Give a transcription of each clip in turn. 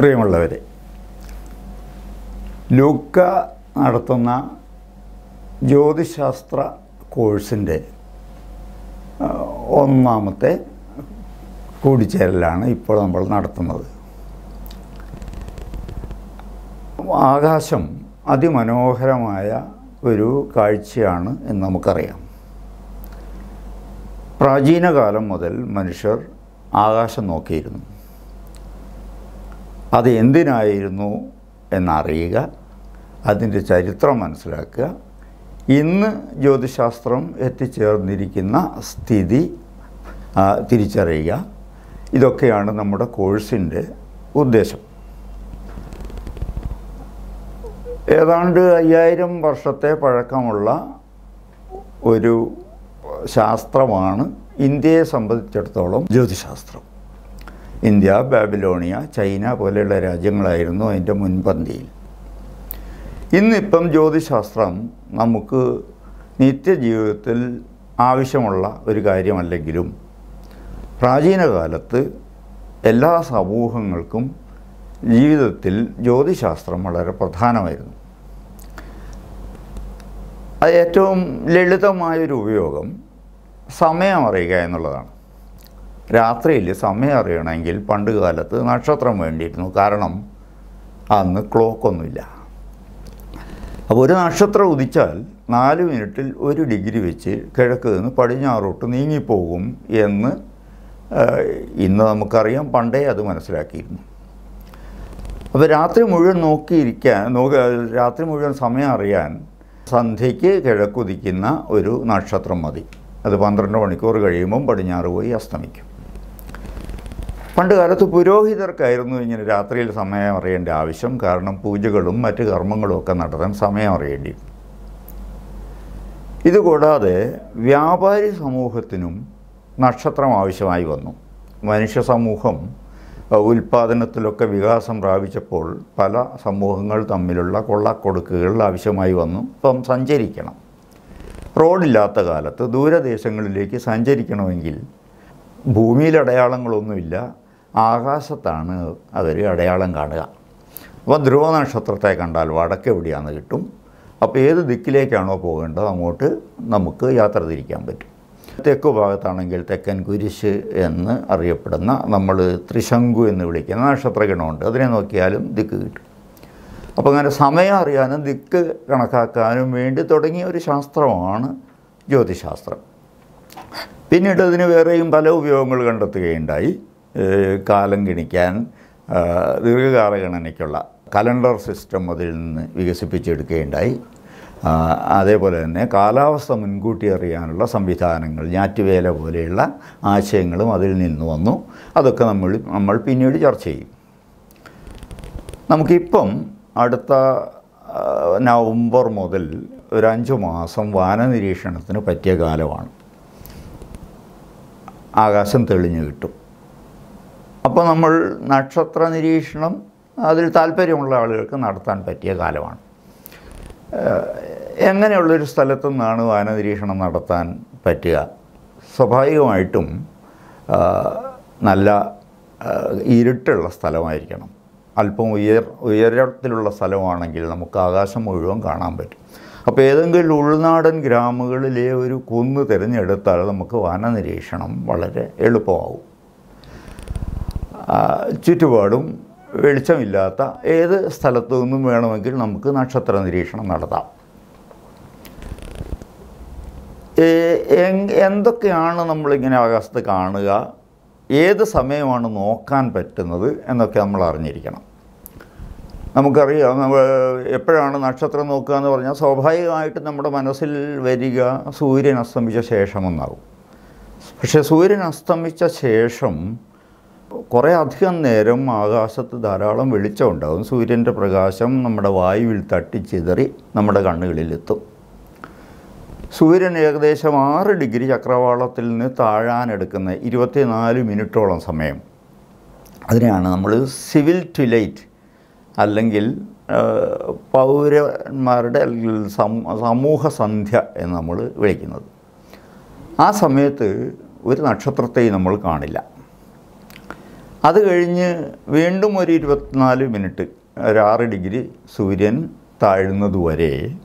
പ്രിയമുള്ളവരെ ലൂക്ക നടത്തുന്ന ജ്യോതിശാസ്ത്ര കോഴ്സിന്റെ ഒന്നാമത്തെ കൂടിച്ചേരലാണ് ഇപ്പോൾ നമ്മൾ നടത്തുന്നത്. ആകാശം അതിമനോഹരമായ ഒരു കാഴ്ചയാണ് എന്ന് നമുക്കറിയാം. പ്രാചീനകാലം മുതൽ മനുഷ്യർ ആകാശം നോക്കിയിരുന്നു. അത് എന്തിനായിരുന്നു എന്നറിയുക അതിന്റെ ചരിത്രം മനസ്സിലാക്കുക. ഇന്ന് ജ്യോതിശാസ്ത്രം എത്തിച്ചേർന്നിരിക്കുന്ന സ്ഥിതി തിരിച്ചറിയുക. ഇതൊക്കെയാണ് നമ്മുടെ കോഴ്സിന്റെ ഉദ്ദേശം. ഏതാണ്ട് അയ്യായിരം വർഷത്തെ പഴക്കമുള്ള ഒരു ശാസ്ത്രമാണ് ഇന്ത്യയെ സംബന്ധിച്ചിടത്തോളം ജ്യോതിശാസ്ത്രം. ഇന്ത്യ ബാബിലോണിയ ചൈന പോലെയുള്ള രാജ്യങ്ങളായിരുന്നു അതിന്റെ മുൻപന്തിയിൽ. ഇന്നിപ്പം ജ്യോതിശാസ്ത്രം നമുക്ക് നിത്യജീവിതത്തിൽ ആവശ്യമുള്ള ഒരു കാര്യമല്ലെങ്കിലും പ്രാചീന കാലത്ത് എല്ലാ സമൂഹങ്ങൾക്കും ജീവിതത്തിൽ ജ്യോതിശാസ്ത്രം വളരെ പ്രധാനമായിരുന്നു. ഏറ്റവും ലളിതമായൊരു ഉപയോഗം സമയം അറിയുക എന്നുള്ളതാണ്. രാത്രിയിൽ സമയം അറിയണമെങ്കിൽ പണ്ട് കാലത്ത് നക്ഷത്രം വേണ്ടിയിരുന്നു. കാരണം അന്ന് ക്ലോക്കൊന്നുമില്ല അപ്പോൾ ഒരു നക്ഷത്രം ഉദിച്ചാൽ നാല് മിനിറ്റിൽ ഒരു ഡിഗ്രി വെച്ച് കിഴക്ക് നിന്ന് പടിഞ്ഞാറോട്ട് നീങ്ങിപ്പോകും എന്ന് ഇന്ന് നമുക്കറിയാം. പണ്ടേ അത് മനസ്സിലാക്കിയിരുന്നു. അപ്പോൾ രാത്രി മുഴുവൻ നോക്കിയിരിക്കാൻ നോക്ക രാത്രി മുഴുവൻ സമയം അറിയാൻ സന്ധ്യയ്ക്ക് കിഴക്കുദിക്കുന്ന ഒരു നക്ഷത്രം മതി. അത് പന്ത്രണ്ട് മണിക്കൂർ കഴിയുമ്പം പടിഞ്ഞാറ് പോയി അസ്തമിക്കും. പണ്ട് കാലത്ത് പുരോഹിതർക്കായിരുന്നു ഇങ്ങനെ രാത്രിയിൽ സമയം അറിയേണ്ട ആവശ്യം. കാരണം പൂജകളും മറ്റ് കർമ്മങ്ങളും ഒക്കെ നടത്താൻ സമയം അറിയേണ്ടി. ഇതുകൂടാതെ വ്യാപാരി സമൂഹത്തിനും നക്ഷത്രം ആവശ്യമായി വന്നു. മനുഷ്യ സമൂഹം ഉൽപാദനത്തിലൊക്കെ വികാസം പ്രാപിച്ചപ്പോൾ പല സമൂഹങ്ങൾ തമ്മിലുള്ള കൊള്ളക്കൊടുക്കുകൾ ആവശ്യമായി വന്നു. ഇപ്പം സഞ്ചരിക്കണം. റോഡില്ലാത്ത കാലത്ത് ദൂരദേശങ്ങളിലേക്ക് സഞ്ചരിക്കണമെങ്കിൽ ഭൂമിയിൽ അടയാളങ്ങളൊന്നുമില്ല. ആകാശത്താണ് അവർ അടയാളം കാണുക. അപ്പോൾ ധ്രുവ നക്ഷത്രത്തെ കണ്ടാൽ വടക്ക് എവിടെയാണെന്ന് കിട്ടും. അപ്പോൾ ഏത് ദിക്കിലേക്കാണോ പോകേണ്ടത് അങ്ങോട്ട് നമുക്ക് യാത്ര തിരിക്കാൻ പറ്റും. തെക്ക് ഭാഗത്താണെങ്കിൽ തെക്കൻ കുരിശ് എന്ന് അറിയപ്പെടുന്ന നമ്മൾ ത്രിശങ്കു എന്ന് വിളിക്കുന്ന നക്ഷത്രഗണമുണ്ട്. അതിനെ നോക്കിയാലും ദിക്ക് കിട്ടും. അപ്പോൾ അങ്ങനെ സമയം അറിയാനും ദിക്ക് കണക്കാക്കാനും വേണ്ടി തുടങ്ങിയ ഒരു ശാസ്ത്രമാണ് ജ്യോതിശാസ്ത്രം. പിന്നീട് അതിന് വേറെയും പല ഉപയോഗങ്ങൾ കണ്ടെത്തുകയുണ്ടായി. കാലം ഗണിക്കാൻ ദീർഘകാല ഗണനയ്ക്കുള്ള കലണ്ടർ സിസ്റ്റം അതിൽ നിന്ന് വികസിപ്പിച്ചെടുക്കുകയുണ്ടായി. അതേപോലെ തന്നെ കാലാവസ്ഥ മുൻകൂട്ടി അറിയാനുള്ള സംവിധാനങ്ങൾ ഞാറ്റുവേല പോലെയുള്ള ആശയങ്ങളും അതിൽ നിന്ന് വന്നു. അതൊക്കെ നമ്മൾ നമ്മൾ പിന്നീട് ചർച്ച ചെയ്യും. നമുക്കിപ്പം അടുത്ത നവംബർ മുതൽ ഒരു അഞ്ച് മാസം വാനനിരീക്ഷണത്തിന് പറ്റിയ കാലമാണ്. ആകാശം തെളിഞ്ഞു കിട്ടും. അപ്പോൾ നമ്മൾ നക്ഷത്ര നിരീക്ഷണം അതിൽ താല്പര്യമുള്ള ആളുകൾക്ക് നടത്താൻ പറ്റിയ കാലമാണ്. എങ്ങനെയുള്ളൊരു സ്ഥലത്തു നിന്നാണ് വാനനിരീക്ഷണം നടത്താൻ പറ്റുക? സ്വാഭാവികമായിട്ടും നല്ല ഇരുട്ടുള്ള സ്ഥലമായിരിക്കണം. അല്പം ഉയർ ഉയരത്തിലുള്ള സ്ഥലമാണെങ്കിൽ നമുക്ക് ആകാശം മുഴുവൻ കാണാൻ പറ്റും. അപ്പോൾ ഏതെങ്കിലും ഉൾനാടൻ ഗ്രാമങ്ങളിലെ ഒരു കുന്ന് തിരഞ്ഞെടുത്താൽ നമുക്ക് വനനിരീക്ഷണം വളരെ എളുപ്പമാവും ചുറ്റുപാടും വെളിച്ചമില്ലാത്ത ഏത് സ്ഥലത്തു നിന്നും വേണമെങ്കിൽ നമുക്ക് നക്ഷത്ര നിരീക്ഷണം നടത്താം. എന്തൊക്കെയാണ് നമ്മളിങ്ങനെ ആകാശത്ത് കാണുക? ഏത് സമയമാണ് നോക്കാൻ പറ്റുന്നത് എന്നൊക്കെ നമ്മൾ അറിഞ്ഞിരിക്കണം. നമുക്കറിയാം. നമ്മൾ എപ്പോഴാണ് നക്ഷത്രം നോക്കുക എന്ന് പറഞ്ഞാൽ സ്വാഭാവികമായിട്ടും നമ്മുടെ മനസ്സിൽ വരിക സൂര്യൻ അസ്തമിച്ച ശേഷം എന്നാകും പക്ഷേ സൂര്യൻ അസ്തമിച്ച ശേഷം കുറേ അധികം നേരം ആകാശത്ത് ധാരാളം വെളിച്ചം വെളിച്ചമുണ്ടാകും സൂര്യന്റെ പ്രകാശം നമ്മുടെ വായുവിൽ തട്ടിച്ചിതറി നമ്മുടെ കണ്ണുകളിലെത്തും സൂര്യൻ ഏകദേശം ആറ് ഡിഗ്രി ചക്രവാളത്തിൽ നിന്ന് താഴാനെടുക്കുന്ന ഇരുപത്തിനാല് മിനിറ്റോളം സമയം അതിനെയാണ് നമ്മൾ സിവിൽ ട്വിലൈറ്റ് അല്ലെങ്കിൽ പൗരന്മാരുടെ അല്ലെങ്കിൽ സമൂഹ സന്ധ്യ എന്ന് നമ്മൾ വിളിക്കുന്നത്. ആ സമയത്ത് ഒരു നക്ഷത്രത്തെയും നമ്മൾ കാണില്ല. അത് കഴിഞ്ഞ് വീണ്ടും ഒരു ഇരുപത്തിനാല് മിനിറ്റ് ഒരു ആറ് ഡിഗ്രി സൂര്യൻ താഴുന്നതുവരെ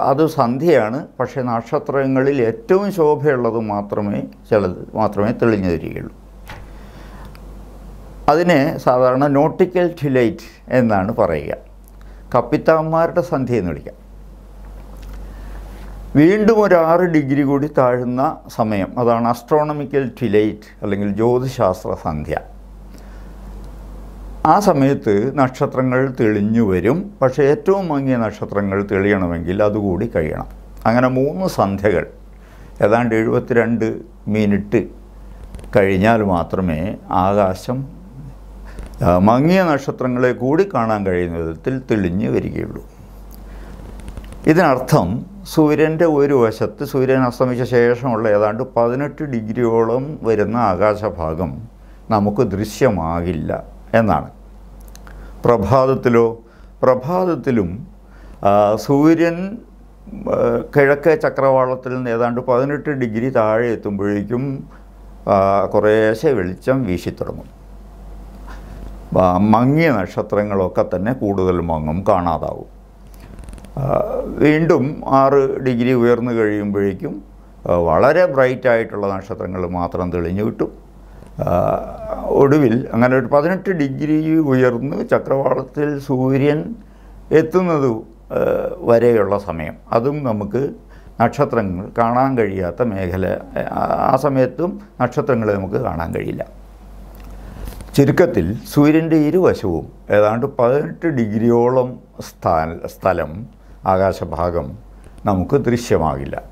അത് സന്ധ്യയാണ്. പക്ഷേ നക്ഷത്രങ്ങളിൽ ഏറ്റവും ശോഭയുള്ളത് മാത്രമേ ചിലത് മാത്രമേ തെളിഞ്ഞു തരികയുള്ളൂ അതിനെ സാധാരണ നോട്ടിക്കൽ ടിലൈറ്റ് എന്നാണ് പറയുക. കപ്പിത്താന്മാരുടെ സന്ധ്യ എന്ന് വിളിക്കാം. വീണ്ടും ഒരു ആറ് ഡിഗ്രി കൂടി താഴ്ന്ന സമയം അതാണ് അസ്ട്രോണമിക്കൽ ടിലൈറ്റ് അല്ലെങ്കിൽ ജ്യോതിശാസ്ത്ര സന്ധ്യ. ആ സമയത്ത് നക്ഷത്രങ്ങൾ തെളിഞ്ഞു വരും. പക്ഷേ ഏറ്റവും മങ്ങിയ നക്ഷത്രങ്ങൾ തെളിയണമെങ്കിൽ അതുകൂടി കഴിയണം. അങ്ങനെ മൂന്ന് സന്ധ്യകൾ ഏതാണ്ട് എഴുപത്തിരണ്ട് മിനിറ്റ് കഴിഞ്ഞാൽ മാത്രമേ ആകാശം മങ്ങിയ നക്ഷത്രങ്ങളെ കൂടി കാണാൻ കഴിയുന്ന വിധത്തിൽ തെളിഞ്ഞു വരികയുള്ളൂ. ഇതിനർത്ഥം സൂര്യന്റെ ഒരു വശത്ത് സൂര്യൻ അസ്തമിച്ച ശേഷമുള്ള ഏതാണ്ട് പതിനെട്ട് ഡിഗ്രിയോളം വരുന്ന ആകാശഭാഗം നമുക്ക് ദൃശ്യമാകില്ല എന്നാണ്. പ്രഭാതത്തിലോ പ്രഭാതത്തിലും സൂര്യൻ കിഴക്കേ ചക്രവാളത്തിൽ നിന്ന് ഏതാണ്ട് പതിനെട്ട് ഡിഗ്രി താഴെ എത്തുമ്പോഴേക്കും കുറേശ്ശെ വെളിച്ചം വീശിത്തുടങ്ങും മങ്ങിയ നക്ഷത്രങ്ങളൊക്കെ തന്നെ കൂടുതൽ മങ്ങും കാണാതാവും. വീണ്ടും ആറ് ഡിഗ്രി ഉയർന്നു കഴിയുമ്പോഴേക്കും വളരെ ബ്രൈറ്റ് ആയിട്ടുള്ള നക്ഷത്രങ്ങൾ മാത്രം തെളിഞ്ഞു കിട്ടും. ഒടുവിൽ അങ്ങനെ ഒരു പതിനെട്ട് ഡിഗ്രി ഉയർന്ന് ചക്രവാളത്തിൽ സൂര്യൻ എത്തുന്നത് വരെയുള്ള സമയം. അതും നമുക്ക് നക്ഷത്രങ്ങൾ കാണാൻ കഴിയാത്ത മേഖല ആ, സമയത്തും നക്ഷത്രങ്ങളെ നമുക്ക് കാണാൻ കഴിയില്ല. ചുരുക്കത്തിൽ സൂര്യന്റെ ഇരുവശവും ഏതാണ്ട് പതിനെട്ട് ഡിഗ്രിയോളം സ്ഥാന സ്ഥലം ആകാശഭാഗം നമുക്ക് ദൃശ്യമാകില്ല.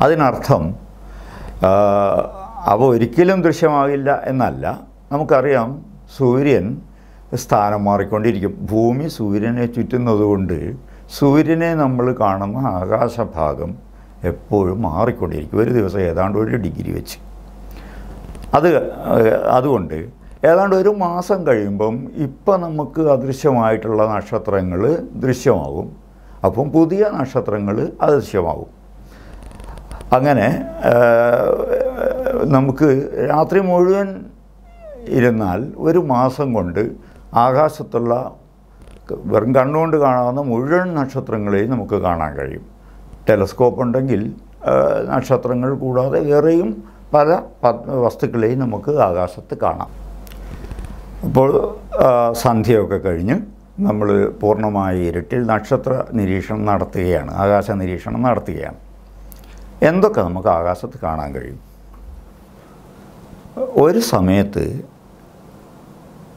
അതിനർത്ഥം അവ ഒരിക്കലും ദൃശ്യമാകില്ല എന്നല്ല. നമുക്കറിയാം സൂര്യൻ സ്ഥാനം മാറിക്കൊണ്ടിരിക്കും. ഭൂമി സൂര്യനെ ചുറ്റുന്നതുകൊണ്ട് സൂര്യനെ നമ്മൾ കാണുന്ന ആകാശഭാഗം എപ്പോഴും മാറിക്കൊണ്ടിരിക്കും. ഒരു ദിവസം ഏതാണ്ട് ഒരു ഡിഗ്രി വെച്ച്. അത് അതുകൊണ്ട് ഏതാണ്ട് ഒരു മാസം കഴിയുമ്പം ഇപ്പം നമുക്ക് അദൃശ്യമായിട്ടുള്ള നക്ഷത്രങ്ങൾ ദൃശ്യമാകും. അപ്പം പുതിയ നക്ഷത്രങ്ങൾ അദൃശ്യമാകും. അങ്ങനെ നമുക്ക് രാത്രി മുഴുവൻ ഇരുന്നാൽ ഒരു മാസം കൊണ്ട് ആകാശത്തുള്ള വെറും കണ്ണുകൊണ്ട് കാണാവുന്ന മുഴുവൻ നക്ഷത്രങ്ങളെയും നമുക്ക് കാണാൻ കഴിയും. ടെലസ്കോപ്പ് ഉണ്ടെങ്കിൽ നക്ഷത്രങ്ങൾ കൂടാതെ വേറെയും പല വസ്തുക്കളെയും നമുക്ക് ആകാശത്ത് കാണാം. അപ്പോൾ സന്ധ്യയൊക്കെ കഴിഞ്ഞ് നമ്മൾ പൂർണമായി ഇരുട്ടിൽ നക്ഷത്ര നിരീക്ഷണം നടത്തുകയാണ് ആകാശ നിരീക്ഷണം നടത്തുകയാണ്. എന്തൊക്കെ നമുക്ക് ആകാശത്ത് കാണാൻ കഴിയും? ഒരു സമയത്ത്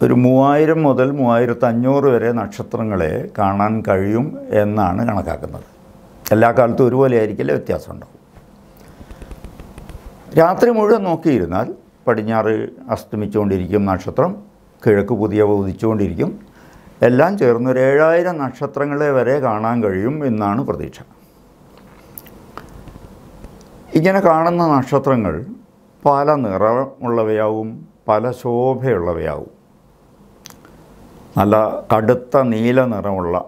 ഒരു മൂവായിരം മുതൽ മൂവായിരത്തി അഞ്ഞൂറ് വരെ നക്ഷത്രങ്ങളെ കാണാൻ കഴിയും എന്നാണ് കണക്കാക്കുന്നത്. എല്ലാ കാലത്തും ഒരുപോലെ ആയിരിക്കില്ല വ്യത്യാസമുണ്ടാവും? രാത്രി മുഴുവൻ നോക്കിയിരുന്നാൽ പടിഞ്ഞാറ് അസ്തമിച്ചുകൊണ്ടിരിക്കും നക്ഷത്രം കിഴക്ക് പുതിയ ഉദിച്ചുകൊണ്ടിരിക്കും. എല്ലാം ചേർന്ന് ഒരു ഏഴായിരം നക്ഷത്രങ്ങളെ വരെ കാണാൻ കഴിയും എന്നാണ് പ്രതീക്ഷ. ഇങ്ങനെ കാണുന്ന നക്ഷത്രങ്ങൾ പല നിറമുള്ളവയാവും പല ശോഭയുള്ളവയാവും. നല്ല കടുത്ത നീല നിറമുള്ള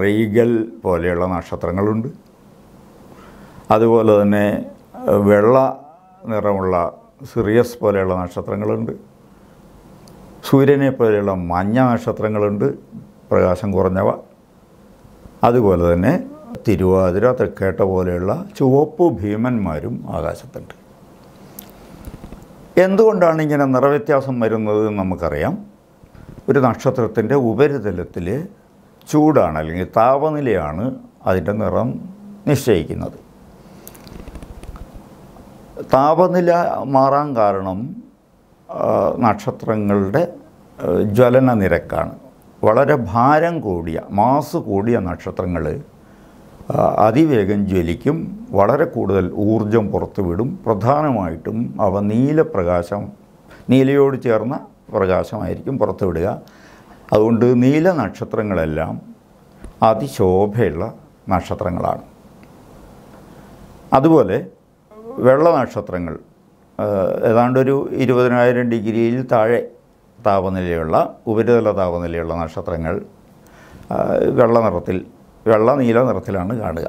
റീഗൽ പോലെയുള്ള നക്ഷത്രങ്ങളുണ്ട്. അതുപോലെ തന്നെ വെള്ള നിറമുള്ള സിറിയസ് പോലെയുള്ള നക്ഷത്രങ്ങളുണ്ട്. സൂര്യനെ പോലെയുള്ള മഞ്ഞ നക്ഷത്രങ്ങളുണ്ട് പ്രകാശം കുറഞ്ഞവ. അതുപോലെ തന്നെ തിരുവാതിര തൃക്കേട്ട പോലെയുള്ള ചുവപ്പ് ഭീമന്മാരും ആകാശത്തുണ്ട്. എന്തുകൊണ്ടാണ് ഇങ്ങനെ നിറവ്യത്യാസം വരുന്നത് നമുക്കറിയാം. ഒരു നക്ഷത്രത്തിന്റെ ഉപരിതലത്തിൽ ചൂടാണ് അല്ലെങ്കിൽ താപനിലയാണ് അതിന്റെ നിറം നിശ്ചയിക്കുന്നത്. താപനില മാറാൻ കാരണം നക്ഷത്രങ്ങളുടെ ജ്വലന നിരക്കാണ്. വളരെ ഭാരം കൂടിയ മാസ് കൂടിയ നക്ഷത്രങ്ങൾ അതിവേഗം ജ്വലിക്കും വളരെ കൂടുതൽ ഊർജം പുറത്തുവിടും. പ്രധാനമായിട്ടും അവ നീലപ്രകാശം നീലയോട് ചേർന്ന പ്രകാശമായിരിക്കും പുറത്തുവിടുക. അതുകൊണ്ട് നീല നക്ഷത്രങ്ങളെല്ലാം അതിശോഭയുള്ള നക്ഷത്രങ്ങളാണ്. അതുപോലെ വെള്ള നക്ഷത്രങ്ങൾ ഏതാണ്ടൊരു ഇരുപതിനായിരം ഡിഗ്രിയിൽ താഴെ താപനിലയുള്ള ഉപരിതല താപനിലയുള്ള നക്ഷത്രങ്ങൾ വെള്ള നിറത്തിൽ വെള്ള നീല നിറത്തിലാണ് കാണുക.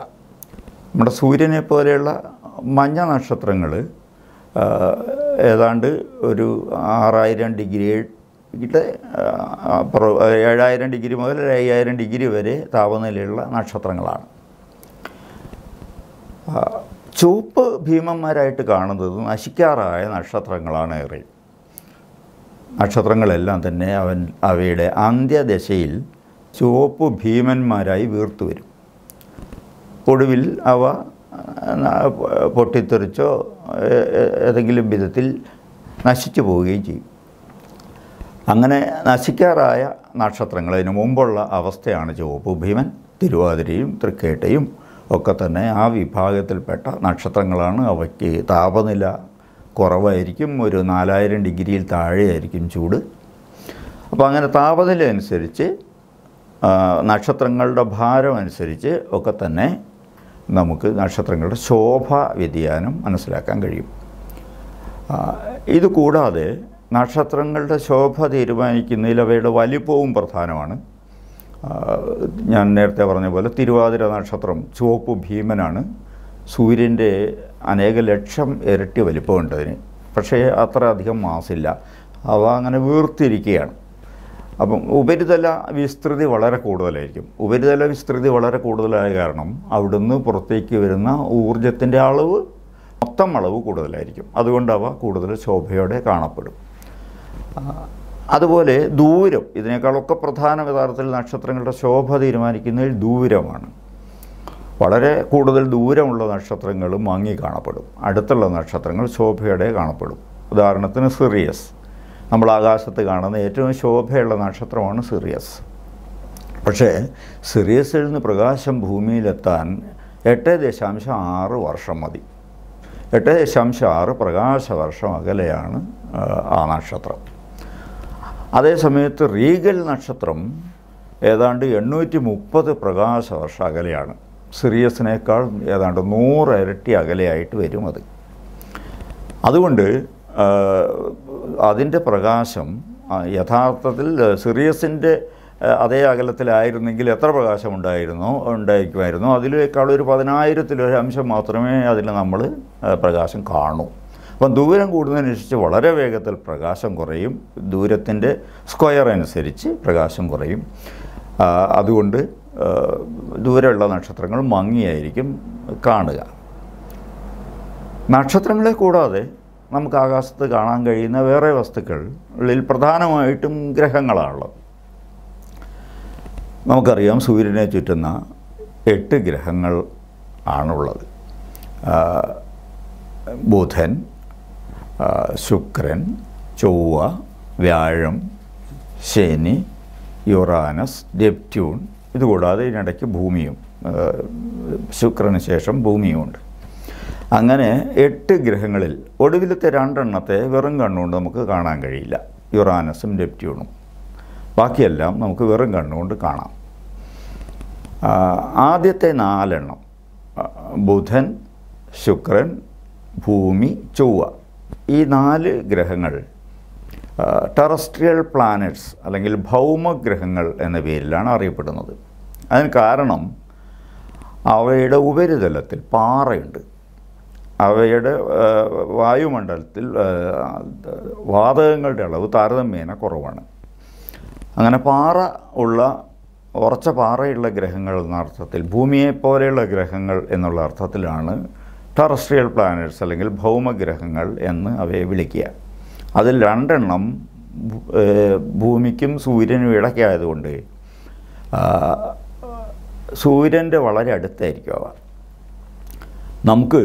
നമ്മുടെ സൂര്യനെ പോലെയുള്ള മഞ്ഞ നക്ഷത്രങ്ങൾ ഏതാണ്ട് ഒരു ആറായിരം ഡിഗ്രിയുടെ ഏഴായിരം ഡിഗ്രി മുതൽ അയ്യായിരം ഡിഗ്രി വരെ താപനിലയുള്ള നക്ഷത്രങ്ങളാണ്. ചുവപ്പ് ഭീമന്മാരായിട്ട് കാണുന്നത് നശിക്കാറായ നക്ഷത്രങ്ങളാണ് ഏറെ നക്ഷത്രങ്ങളെല്ലാം തന്നെ അവൻ അവയുടെ അന്ത്യദശയിൽ ചുവപ്പ് ഭീമന്മാരായി വീർത്തു വരും. ഒടുവിൽ അവ പൊട്ടിത്തെറിച്ചോ ഏതെങ്കിലും വിധത്തിൽ നശിച്ചു പോവുകയും ചെയ്യും. അങ്ങനെ നശിക്കാറായ നക്ഷത്രങ്ങൾ അതിന് മുമ്പുള്ള അവസ്ഥയാണ് ചുവപ്പ് ഭീമൻ. തിരുവാതിരയും തൃക്കേട്ടയും ഒക്കെ തന്നെ ആ വിഭാഗത്തിൽപ്പെട്ട നക്ഷത്രങ്ങളാണ് അവയ്ക്ക് താപനില കുറവായിരിക്കും ഒരു നാലായിരം ഡിഗ്രിയിൽ താഴെയായിരിക്കും ചൂട്. അപ്പോൾ അങ്ങനെ താപനില അനുസരിച്ച് നക്ഷത്രങ്ങളുടെ ഭാരം അനുസരിച്ച് ഒക്കെ തന്നെ നമുക്ക് നക്ഷത്രങ്ങളുടെ ശോഭ വ്യതിയാനം മനസ്സിലാക്കാൻ കഴിയും. ഇത് കൂടാതെ നക്ഷത്രങ്ങളുടെ ശോഭ തീരുമാനിക്കുന്നതിൽ അവയുടെ വലിപ്പവും പ്രധാനമാണ്. ഞാൻ നേരത്തെ പറഞ്ഞ പോലെ തിരുവാതിര നക്ഷത്രം ചുവപ്പ് ഭീമനാണ്. സൂര്യന്റെ അനേക ലക്ഷം ഇരട്ടി വലിപ്പമുണ്ട് അതിന്. പക്ഷേ അത്ര അധികം മാസില്ല. അവ അങ്ങനെ വീർത്തിരിക്കുകയാണ്. അപ്പം ഉപരിതല വിസ്തൃതി വളരെ കൂടുതലായിരിക്കും. ഉപരിതല വിസ്തൃതി വളരെ കൂടുതലായ കാരണം അവിടുന്ന് പുറത്തേക്ക് വരുന്ന ഊർജത്തിന്റെ അളവ് മൊത്തം അളവ് കൂടുതലായിരിക്കും. അതുകൊണ്ട് അവ കൂടുതൽ ശോഭയോടെ കാണപ്പെടും. അതുപോലെ ദൂരം ഇതിനേക്കാളൊക്കെ പ്രധാന യഥാർത്ഥത്തിൽ നക്ഷത്രങ്ങളുടെ ശോഭ തീരുമാനിക്കുന്നതിൽ ദൂരമാണ്. വളരെ കൂടുതൽ ദൂരമുള്ള നക്ഷത്രങ്ങൾ മങ്ങി കാണപ്പെടും. അടുത്തുള്ള നക്ഷത്രങ്ങൾ ശോഭയുടെ കാണപ്പെടും. ഉദാഹരണത്തിന് സിറിയസ്. നമ്മൾ ആകാശത്ത് കാണുന്ന ഏറ്റവും ശോഭയുള്ള നക്ഷത്രമാണ് സിറിയസ്. പക്ഷേ സിറിയസിൽ നിന്ന് പ്രകാശം ഭൂമിയിലെത്താൻ എട്ട് ദശാംശം ആറ് വർഷം മതി. എട്ട് ദശാംശം ആറ് പ്രകാശ വർഷം അകലെയാണ് ആ നക്ഷത്രം. അതേസമയത്ത് റീഗൽ നക്ഷത്രം ഏതാണ്ട് എണ്ണൂറ്റി മുപ്പത് പ്രകാശ വർഷ അകലെയാണ്. സിറിയസിനേക്കാൾ ഏതാണ്ട് നൂറ് ഇരട്ടി അകലെയായിട്ട് വരും അത്. അതുകൊണ്ട് അതിന്റെ പ്രകാശം യഥാർത്ഥത്തിൽ സിറിയസിന്റെ അതേ അകലത്തിലായിരുന്നെങ്കിൽ എത്ര പ്രകാശം ഉണ്ടായിരുന്നോ ഉണ്ടായിരിക്കുമായിരുന്നോ? അതിലേക്കാൾ ഒരു പതിനായിരത്തിലൊരു അംശം മാത്രമേ അതിൽ നമ്മൾ പ്രകാശം കാണൂ. അപ്പം ദൂരം കൂടുന്നതിനനുസരിച്ച് വളരെ വേഗത്തിൽ പ്രകാശം കുറയും. ദൂരത്തിന്റെ സ്ക്വയർ അനുസരിച്ച് പ്രകാശം കുറയും. അതുകൊണ്ട് ദൂരമുള്ള നക്ഷത്രങ്ങൾ മങ്ങിയായിരിക്കും കാണുക. നക്ഷത്രങ്ങളെ കൂടാതെ നമുക്ക് ആകാശത്ത് കാണാൻ കഴിയുന്ന വേറെ വസ്തുക്കളിൽ പ്രധാനമായിട്ടും ഗ്രഹങ്ങളാണുള്ളത്. നമുക്കറിയാം സൂര്യനെ ചുറ്റുന്ന എട്ട് ഗ്രഹങ്ങൾ ആണുള്ളത്. ബുധൻ ശുക്രൻ ചൊവ്വ വ്യാഴം ശനി യുറാനസ് നെപ്റ്റ്യൂൺ ഇതുകൂടാതെ ഇതിനിടയ്ക്ക് ഭൂമിയും ശുക്രന് ശേഷം ഭൂമിയുമുണ്ട്. അങ്ങനെ എട്ട് ഗ്രഹങ്ങളിൽ ഒടുവിലത്തെ രണ്ടെണ്ണത്തെ വെറും കണ്ണുകൊണ്ട് നമുക്ക് കാണാൻ കഴിയില്ല. യുറാനസും നെപ്റ്റ്യൂണും. ബാക്കിയെല്ലാം നമുക്ക് വെറും കണ്ണുകൊണ്ട് കാണാം. ആദ്യത്തെ നാലെണ്ണം ബുധൻ ശുക്രൻ ഭൂമി ചൊവ്വ. ഈ നാല് ഗ്രഹങ്ങൾ ടെറസ്ട്രിയൽ പ്ലാനറ്റ്സ് അല്ലെങ്കിൽ ഭൗമഗ്രഹങ്ങൾ എന്ന പേരിലാണ് അറിയപ്പെടുന്നത്. അതിന് കാരണം അവയുടെ ഉപരിതലത്തിൽ പാറയുണ്ട്. അവയുടെ വായുമണ്ഡലത്തിൽ വാതകങ്ങളുടെ അളവ് താരതമ്യേന കുറവാണ്. അങ്ങനെ പാറ ഉള്ള ഉറച്ച പാറയുള്ള ഗ്രഹങ്ങൾ എന്ന അർത്ഥത്തിൽ ഭൂമിയെ പോലെയുള്ള ഗ്രഹങ്ങൾ എന്നുള്ള അർത്ഥത്തിലാണ് ടെറസ്ട്രിയൽ പ്ലാനറ്റ്സ് അല്ലെങ്കിൽ ഭൗമഗ്രഹങ്ങൾ എന്ന് അവയെ വിളിക്കുക. അതിൽ രണ്ടെണ്ണം ഭൂമിക്കും സൂര്യനും ഇടയ്ക്കായതുകൊണ്ട് സൂര്യന്റെ വളരെ അടുത്തായിരിക്കും അവ. നമുക്ക്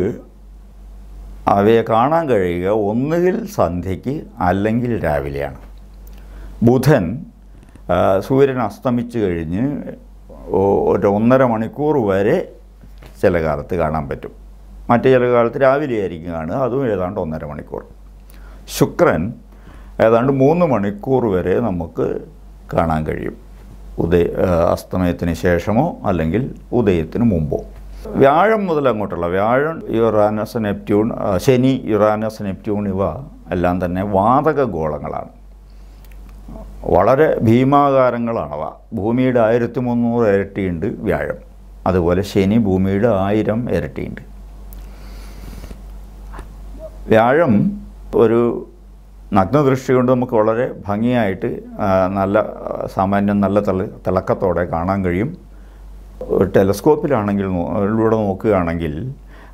അവയെ കാണാൻ കഴിയുക ഒന്നുകിൽ സന്ധ്യയ്ക്ക് അല്ലെങ്കിൽ രാവിലെയാണ്. ബുധൻ സൂര്യൻ അസ്തമിച്ചു കഴിഞ്ഞ് ഒരു ഒന്നര മണിക്കൂർ വരെ ചില കാലത്ത് കാണാൻ പറ്റും. മറ്റു ചില കാലത്ത് രാവിലെ ആയിരിക്കും കാണുക അതും ഏതാണ്ട് ഒന്നര മണിക്കൂർ. ശുക്രൻ ഏതാണ്ട് മൂന്ന് മണിക്കൂർ വരെ നമുക്ക് കാണാൻ കഴിയും. ഉദയ അസ്തമയത്തിന് ശേഷമോ അല്ലെങ്കിൽ ഉദയത്തിന് മുമ്പോ. വ്യാഴം മുതൽ അങ്ങോട്ടുള്ള വ്യാഴം യുറാനസ് നെപ്റ്റ്യൂൺ ശനി യുറാനസ് നെപ്റ്റ്യൂൺ ഇവ എല്ലാം തന്നെ വാതക ഗോളങ്ങളാണ്. വളരെ ഭീമാകാരങ്ങളാണവ. ഭൂമിയുടെ ആയിരത്തി മുന്നൂറ് ഇരട്ടിയുണ്ട് വ്യാഴം. അതുപോലെ ശനി ഭൂമിയുടെ ആയിരം ഇരട്ടിയുണ്ട്. വ്യാഴം ഒരു നഗ്നദൃഷ്ടി കൊണ്ട് നമുക്ക് വളരെ ഭംഗിയായിട്ട് നല്ല സാമാന്യം നല്ല തിള തിളക്കത്തോടെ കാണാൻ കഴിയും. ഒരു ടെലസ്കോപ്പിലാണെങ്കിൽ ലൂടെ നോക്കുകയാണെങ്കിൽ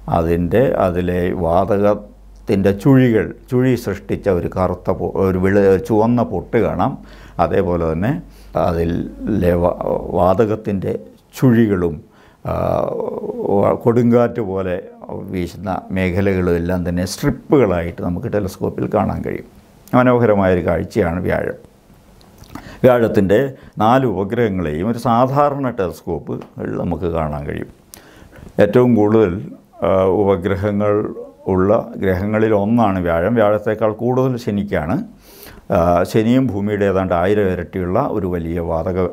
അതിന്റെ അതിലെ വാതകത്തിന്റെ ചുഴികൾ ചുഴി സൃഷ്ടിച്ച ഒരു കറുത്ത ഒരു വിള ചുവന്ന പൊട്ട് കാണാം. അതേപോലെ തന്നെ അതിലെ വാതകത്തിന്റെ ചുഴികളും കൊടുങ്കാറ്റ് പോലെ വീശുന്ന മേഖലകളും എല്ലാം തന്നെ സ്ട്രിപ്പുകളായിട്ട് നമുക്ക് ടെലസ്കോപ്പിൽ കാണാൻ കഴിയും. മനോഹരമായൊരു കാഴ്ചയാണ് വ്യാഴം. വ്യാഴത്തിന്റെ നാല് ഉപഗ്രഹങ്ങളെയും ഒരു സാധാരണ ടെലസ്കോപ്പ് നമുക്ക് കാണാൻ കഴിയും. ഏറ്റവും കൂടുതൽ ഉപഗ്രഹങ്ങൾ ഉള്ള ഗ്രഹങ്ങളിൽ ഒന്നാണ് വ്യാഴം. വ്യാഴത്തേക്കാൾ കൂടുതൽ ശനിക്കാണ്. ശനിയും ഭൂമിയുടെ ഏതാണ്ട് ആയിരം ഇരട്ടിയുള്ള ഒരു വലിയ വാതക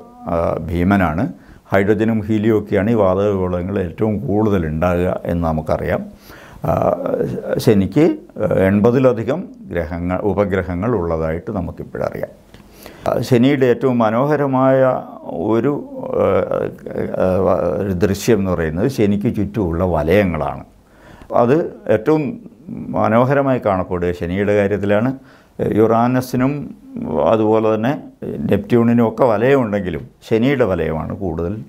ഭീമനാണ്. ഹൈഡ്രജനും ഹീലിയും ഒക്കെയാണ് ഈ വാതക ഗോളങ്ങൾ ഏറ്റവും കൂടുതൽ ഉണ്ടാകുക എന്ന് നമുക്കറിയാം. ശനിക്ക് എൺപതിലധികം ഗ്രഹങ്ങൾ ഉപഗ്രഹങ്ങൾ ഉള്ളതായിട്ട് നമുക്കിപ്പോഴറിയാം ശനിയുടെ ഏറ്റവും മനോഹരമായ ഒരു ദൃശ്യം എന്ന് പറയുന്നത് ശനിക്ക് ചുറ്റുമുള്ള വലയങ്ങളാണ്. അത് ഏറ്റവും മനോഹരമായി കാണപ്പെടുക ശനിയുടെ കാര്യത്തിലാണ്. യുറാനസിനും അതുപോലെ തന്നെ നെപ്റ്റ്യൂണിനും ഒക്കെ വലയമുണ്ടെങ്കിലും ശനിയുടെ വലയമാണ് കൂടുതൽ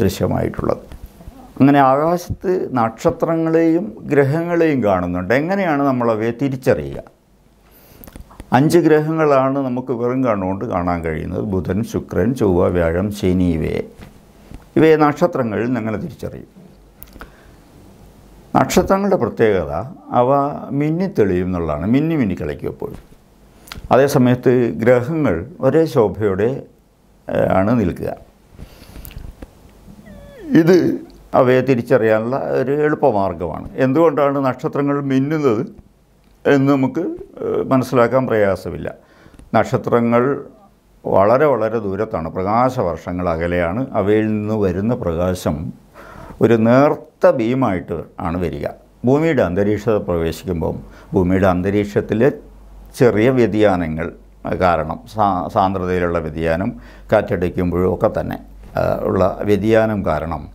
ദൃശ്യമായിട്ടുള്ളത്. അങ്ങനെ ആകാശത്ത് നക്ഷത്രങ്ങളെയും ഗ്രഹങ്ങളെയും കാണുന്നുണ്ട്. എങ്ങനെയാണ് നമ്മളവയെ തിരിച്ചറിയുക? അഞ്ച് ഗ്രഹങ്ങളാണ് നമുക്ക് വെറും കണ്ണുകൊണ്ട് കാണാൻ കഴിയുന്നത്. ബുധൻ ശുക്രൻ ചൊവ്വ വ്യാഴം ശനി ഇവയെ. ഇവയെ നക്ഷത്രങ്ങളിൽ എങ്ങനെ തിരിച്ചറിയും. നക്ഷത്രങ്ങളുടെ പ്രത്യേകത അവ മിന്നിത്തെളിയും എന്നുള്ളതാണ്. മിന്നി മിന്നി കളിക്കും എപ്പോഴും. അതേസമയത്ത് ഗ്രഹങ്ങൾ ഒരേ ശോഭയോടെ ആണ് നിൽക്കുക. ഇത് അവയെ തിരിച്ചറിയാനുള്ള ഒരു എളുപ്പമാർഗമാണ്. എന്തുകൊണ്ടാണ് നക്ഷത്രങ്ങൾ മിന്നുന്നത് എന്ന് നമുക്ക് മനസ്സിലാക്കാൻ പ്രയാസമില്ല. നക്ഷത്രങ്ങൾ വളരെ വളരെ ദൂരത്താണ്. പ്രകാശവർഷങ്ങൾ അകലെയാണ്. അവയിൽ നിന്ന് വരുന്ന പ്രകാശം ഒരു നേർത്ത ബീമായിട്ട് ആണ് വരിക. ഭൂമിയുടെ അന്തരീക്ഷത്തിൽ പ്രവേശിക്കുമ്പം ഭൂമിയുടെ അന്തരീക്ഷത്തിൽ ചെറിയ വ്യതിയാനങ്ങൾ കാരണം സാന്ദ്രതയിലുള്ള വ്യതിയാനം കാറ്റടിക്കുമ്പോഴും ഒക്കെ തന്നെ ഉള്ള വ്യതിയാനം കാരണം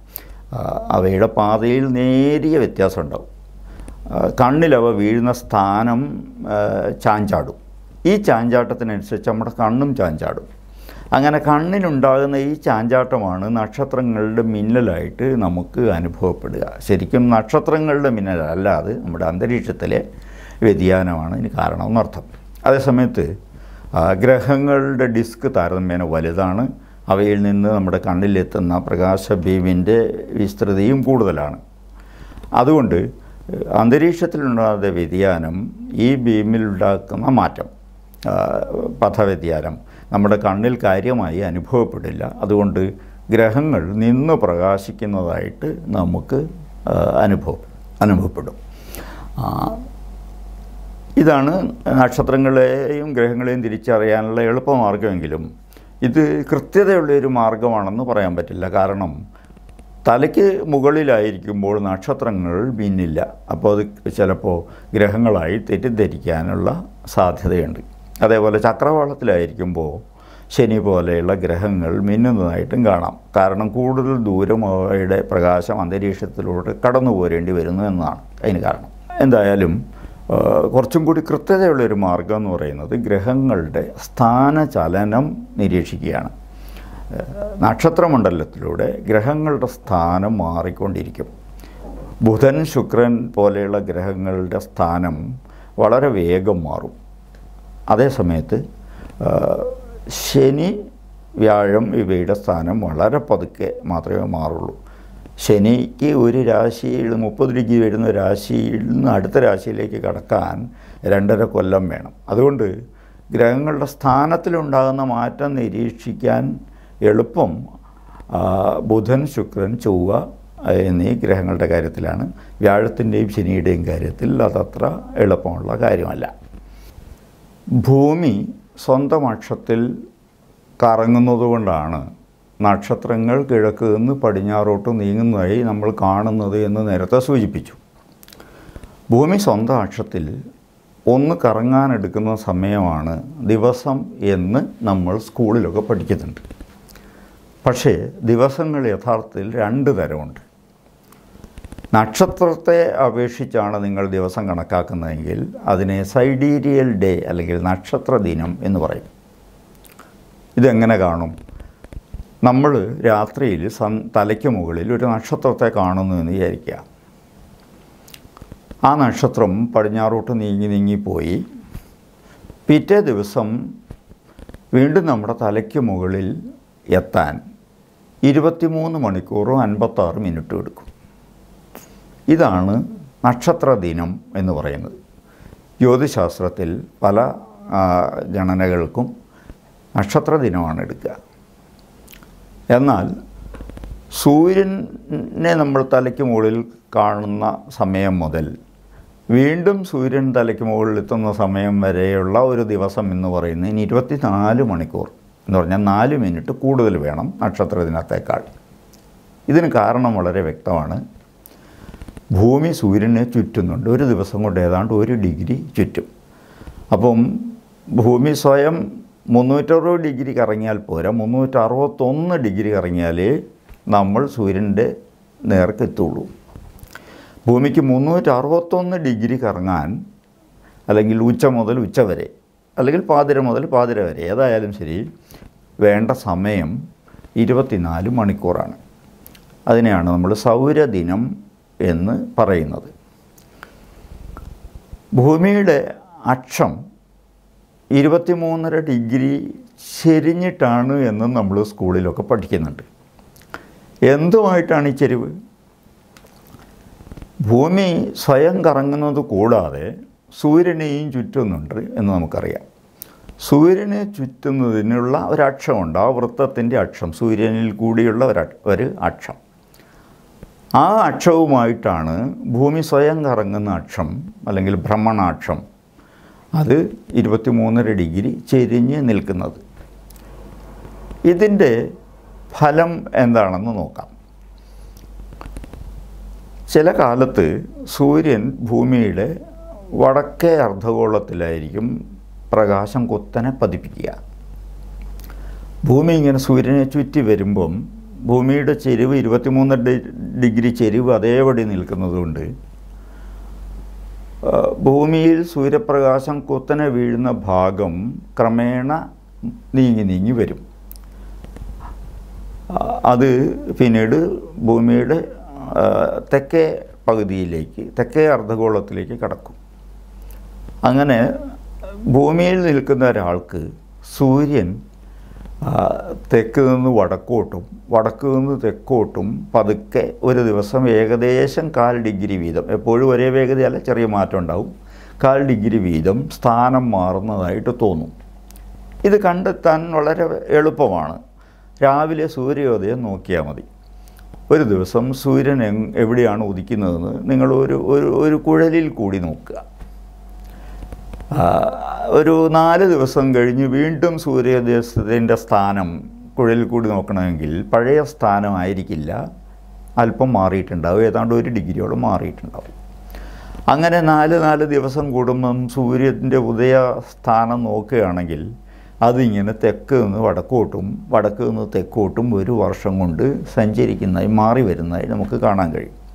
അവയുടെ പാതയിൽ നേരിയ വ്യത്യാസം ഉണ്ടാവും കണ്ണിലവ വീഴുന്ന സ്ഥാനം ചാഞ്ചാടും. ഈ ചാഞ്ചാട്ടത്തിനനുസരിച്ച് നമ്മുടെ കണ്ണും ചാഞ്ചാടും. അങ്ങനെ കണ്ണിനുണ്ടാകുന്ന ഈ ചാഞ്ചാട്ടമാണ് നക്ഷത്രങ്ങളുടെ മിന്നലായിട്ട് നമുക്ക് അനുഭവപ്പെടുക. ശരിക്കും നക്ഷത്രങ്ങളുടെ മിന്നലല്ലാതെ നമ്മുടെ അന്തരീക്ഷത്തിലെ വ്യതിയാനമാണ് ഇതിന് കാരണമെന്നർത്ഥം അതേസമയത്ത് ഗ്രഹങ്ങളുടെ ഡിസ്ക് താരതമ്യേന വലുതാണ്. അവയിൽ നിന്ന് നമ്മുടെ കണ്ണിലെത്തുന്ന പ്രകാശ ഭീമിന്റെ വിസ്തൃതിയും കൂടുതലാണ്. അതുകൊണ്ട് അന്തരീക്ഷത്തിലുണ്ടാകുന്ന വ്യതിയാനം ഈ ഭീമിലുണ്ടാക്കുന്ന മാറ്റം പഥവ്യതിയാനം നമ്മുടെ കണ്ണിൽ കാര്യമായി അനുഭവപ്പെടില്ല. അതുകൊണ്ട് ഗ്രഹങ്ങൾ നിന്ന് പ്രകാശിക്കുന്നതായിട്ട് നമുക്ക് അനുഭവം അനുഭവപ്പെടും. ഇതാണ് നക്ഷത്രങ്ങളെയും ഗ്രഹങ്ങളെയും തിരിച്ചറിയാനുള്ള എളുപ്പമാർഗമെങ്കിലും ഇത് കൃത്യതയുള്ള ഒരു മാർഗമാണെന്ന് പറയാൻ പറ്റില്ല. കാരണം തലയ്ക്ക് മുകളിലായിരിക്കുമ്പോൾ നക്ഷത്രങ്ങൾ മിന്നില്ല അപ്പോൾ അത് ചിലപ്പോൾ ഗ്രഹങ്ങളായി തെറ്റിദ്ധരിക്കാനുള്ള സാധ്യതയുണ്ട്. അതേപോലെ ചക്രവാളത്തിലായിരിക്കുമ്പോൾ ശനി പോലെയുള്ള ഗ്രഹങ്ങൾ മിന്നുന്നതായിട്ടും കാണാം. കാരണം കൂടുതൽ ദൂരം അവയുടെ പ്രകാശം അന്തരീക്ഷത്തിലൂടെ കടന്നു പോരേണ്ടി വരുന്നു എന്നതാണ് അതിന് കാരണം. എന്തായാലും കുറച്ചും കൂടി കൃത്യതയുള്ളൊരു മാർഗം എന്ന് പറയുന്നത് ഗ്രഹങ്ങളുടെ സ്ഥാനചലനം നിരീക്ഷിക്കുകയാണ്. നക്ഷത്ര നക്ഷത്രമണ്ഡലത്തിലൂടെ ഗ്രഹങ്ങളുടെ സ്ഥാനം മാറിക്കൊണ്ടിരിക്കും. ബുധൻ ശുക്രൻ പോലെയുള്ള ഗ്രഹങ്ങളുടെ സ്ഥാനം വളരെ വേഗം മാറും. അതേസമയത്ത് സമയത്ത് ശനി വ്യാഴം ഇവയുടെ സ്ഥാനം വളരെ പതുക്കെ മാത്രമേ മാറുള്ളൂ. ശനിക്ക് ഒരു രാശിയിൽ മുപ്പത് ഡിഗ്രി വരുന്ന രാശിയിൽ നിന്ന് അടുത്ത രാശിയിലേക്ക് കടക്കാൻ രണ്ടര കൊല്ലം വേണം. അതുകൊണ്ട് ഗ്രഹങ്ങളുടെ സ്ഥാനത്തിലുണ്ടാകുന്ന മാറ്റം നിരീക്ഷിക്കാൻ എളുപ്പം ബുധൻ ശുക്രൻ ചൊവ്വ എന്നീ ഗ്രഹങ്ങളുടെ കാര്യത്തിലാണ്. വ്യാഴത്തിന്റെയും ശനിയുടെയും കാര്യത്തിൽ അതത്ര എളുപ്പമുള്ള കാര്യമല്ല. ഭൂമി സ്വന്തം അക്ഷത്തിൽ കറങ്ങുന്നതുകൊണ്ടാണ് നക്ഷത്രങ്ങൾ കിഴക്ക് നിന്ന് പടിഞ്ഞാറോട്ട് നീങ്ങുന്നതായി നമ്മൾ കാണുന്നത് എന്ന് നേരത്തെ സൂചിപ്പിച്ചു. ഭൂമി സ്വന്തം അക്ഷത്തിൽ ഒന്ന് കറങ്ങാനെടുക്കുന്ന സമയമാണ് ദിവസം എന്ന് നമ്മൾ സ്കൂളിലൊക്കെ പഠിക്കുന്നുണ്ട്. പക്ഷേ ദിവസങ്ങൾ യഥാർത്ഥത്തിൽ രണ്ട് തരമുണ്ട്. നക്ഷത്രത്തെ അപേക്ഷിച്ചാണ് നിങ്ങൾ ദിവസം കണക്കാക്കുന്നതെങ്കിൽ അതിനെ സൈഡീരിയൽ ഡേ അല്ലെങ്കിൽ നക്ഷത്ര ദിനം എന്ന് പറയും. ഇതെങ്ങനെ കാണും? നമ്മൾ രാത്രിയിൽ സൺ തലയ്ക്ക് മുകളിൽ ഒരു നക്ഷത്രത്തെ കാണുന്നു എന്ന് വിചാരിക്കുക. ആ നക്ഷത്രം പടിഞ്ഞാറോട്ട് നീങ്ങി നീങ്ങിപ്പോയി പിറ്റേ ദിവസം വീണ്ടും നമ്മുടെ തലയ്ക്ക് മുകളിൽ എത്താൻ ഇരുപത്തിമൂന്ന് മണിക്കൂറും അൻപത്താറ് മിനിറ്റും എടുക്കും. ഇതാണ് നക്ഷത്ര ദിനം എന്ന് പറയുന്നത്. ജ്യോതിശാസ്ത്രത്തിൽ പല ഗണനകൾക്കും നക്ഷത്ര ദിനമാണ് എടുക്കുക. എന്നാൽ സൂര്യനെ നമ്മൾ തലയ്ക്ക് മുകളിൽ കാണുന്ന സമയം മുതൽ വീണ്ടും സൂര്യൻ തലയ്ക്ക് മുകളിൽ എത്തുന്ന സമയം വരെയുള്ള ഒരു ദിവസം എന്ന് പറയുന്നത് ഇനി ഇരുപത്തിനാല് മണിക്കൂർ എന്ന് പറഞ്ഞാൽ നാല് മിനിറ്റ് കൂടുതൽ വേണം നക്ഷത്ര ദിനത്തേക്കാൾ ഇതിന് കാരണം വളരെ വ്യക്തമാണ്. ഭൂമി സൂര്യനെ ചുറ്റുന്നുണ്ട്. ഒരു ദിവസം കൊണ്ട് ഏതാണ്ട് ഒരു ഡിഗ്രി ചുറ്റും. അപ്പം ഭൂമി സ്വയം മുന്നൂറ്ററുപത് ഡിഗ്രി കറങ്ങിയാൽ പോരാ. മുന്നൂറ്ററുപത്തൊന്ന് ഡിഗ്രി കറങ്ങിയാലേ നമ്മൾ സൂര്യന്റെ നേർക്ക് എത്തുള്ളൂ. ഭൂമിക്ക് മുന്നൂറ്ററുപത്തൊന്ന് ഡിഗ്രി കറങ്ങാൻ അല്ലെങ്കിൽ ഉച്ച മുതൽ ഉച്ച വരെ അല്ലെങ്കിൽ പാതിര മുതൽ പാതിര വരെ ഏതായാലും ശരി വേണ്ട സമയം ഇരുപത്തിനാല് മണിക്കൂറാണ്. അതിനെയാണ് നമ്മൾ സൗരദിനം എന്ന് പറയുന്നത്. ഭൂമിയുടെ അക്ഷം ഇരുപത്തിമൂന്നര ഡിഗ്രി ചെരിഞ്ഞിട്ടാണ് എന്ന് നമ്മൾ സ്കൂളിലൊക്കെ പഠിക്കുന്നുണ്ട്. എന്തുമായിട്ടാണ് ഈ ചെരിവ്? ഭൂമി സ്വയം കറങ്ങുന്നത് കൂടാതെ സൂര്യനെയും ചുറ്റുന്നുണ്ട് എന്ന് നമുക്കറിയാം. സൂര്യനെ ചുറ്റുന്നതിനുള്ള ഒരക്ഷമുണ്ട്. ആ വൃത്തത്തിന്റെ അക്ഷം സൂര്യനിൽ കൂടിയുള്ള ഒരു ഒരു അക്ഷം. ആ അക്ഷവുമായിട്ടാണ് ഭൂമി സ്വയം കറങ്ങുന്ന അക്ഷം അല്ലെങ്കിൽ ഭ്രമണാക്ഷം അത് ഇരുപത്തിമൂന്നര ഡിഗ്രി ചെരിഞ്ഞ് നിൽക്കുന്നത്. ഇതിന്റെ ഫലം എന്താണെന്ന് നോക്കാം. ചില കാലത്ത് സൂര്യൻ ഭൂമിയുടെ വടക്കേ അർദ്ധഗോളത്തിലായിരിക്കും പ്രകാശം കുത്തനെ പതിപ്പിക്കുക. ഭൂമി ഇങ്ങനെ സൂര്യനെ ചുറ്റി വരുമ്പം ഭൂമിയുടെ ചെരിവ് ഇരുപത്തിമൂന്ന് ഡിഗ്രി ചെരിവ് അതേപടി നിൽക്കുന്നതുകൊണ്ട് ഭൂമിയിൽ സൂര്യപ്രകാശം കുത്തനെ വീഴുന്ന ഭാഗം ക്രമേണ നീങ്ങി നീങ്ങി വരും. അത് പിന്നീട് ഭൂമിയുടെ തെക്കേ പകുതിയിലേക്ക് തെക്കേ അർദ്ധഗോളത്തിലേക്ക് കടക്കും. അങ്ങനെ ഭൂമിയിൽ നിൽക്കുന്ന ഒരാൾക്ക് സൂര്യൻ തെക്ക് നിന്ന് വടക്കോട്ടും വടക്ക് നിന്ന് തെക്കോട്ടും പതുക്കെ ഒരു ദിവസം ഏകദേശം കാൽ ഡിഗ്രി വീതം. എപ്പോഴും ഒരേ വേഗതയല്ല ചെറിയ മാറ്റം ഉണ്ടാവും. കാൽ ഡിഗ്രി വീതം സ്ഥാനം മാറുന്നതായിട്ട് തോന്നും. ഇത് കണ്ടെത്താൻ വളരെ എളുപ്പമാണ്. രാവിലെ സൂര്യോദയം നോക്കിയാൽ മതി. ഒരു ദിവസം സൂര്യൻ എവിടെയാണ് ഉദിക്കുന്നതെന്ന് നിങ്ങൾ ഒരു ഒരു കുഴലിൽ കൂടി നോക്കുക. ഒരു നാല് ദിവസം കഴിഞ്ഞ് വീണ്ടും സൂര്യോദയത്തിന്റെ സ്ഥാനം കുഴലിൽ കൂടി നോക്കണമെങ്കിൽ പഴയ സ്ഥാനമായിരിക്കില്ല. അല്പം മാറിയിട്ടുണ്ടാവും. ഏതാണ്ട് ഒരു ഡിഗ്രിയോളം മാറിയിട്ടുണ്ടാവും. അങ്ങനെ നാല് നാല് ദിവസം കൂടുമ്പം സൂര്യന്റെ ഉദയ സ്ഥാനം നോക്കുകയാണെങ്കിൽ അതിങ്ങനെ തെക്ക് നിന്ന് വടക്കോട്ടും വടക്ക് നിന്ന് തെക്കോട്ടും ഒരു വർഷം കൊണ്ട് സഞ്ചരിക്കുന്നതായി മാറി വരുന്നതായി നമുക്ക് കാണാൻ കഴിയും.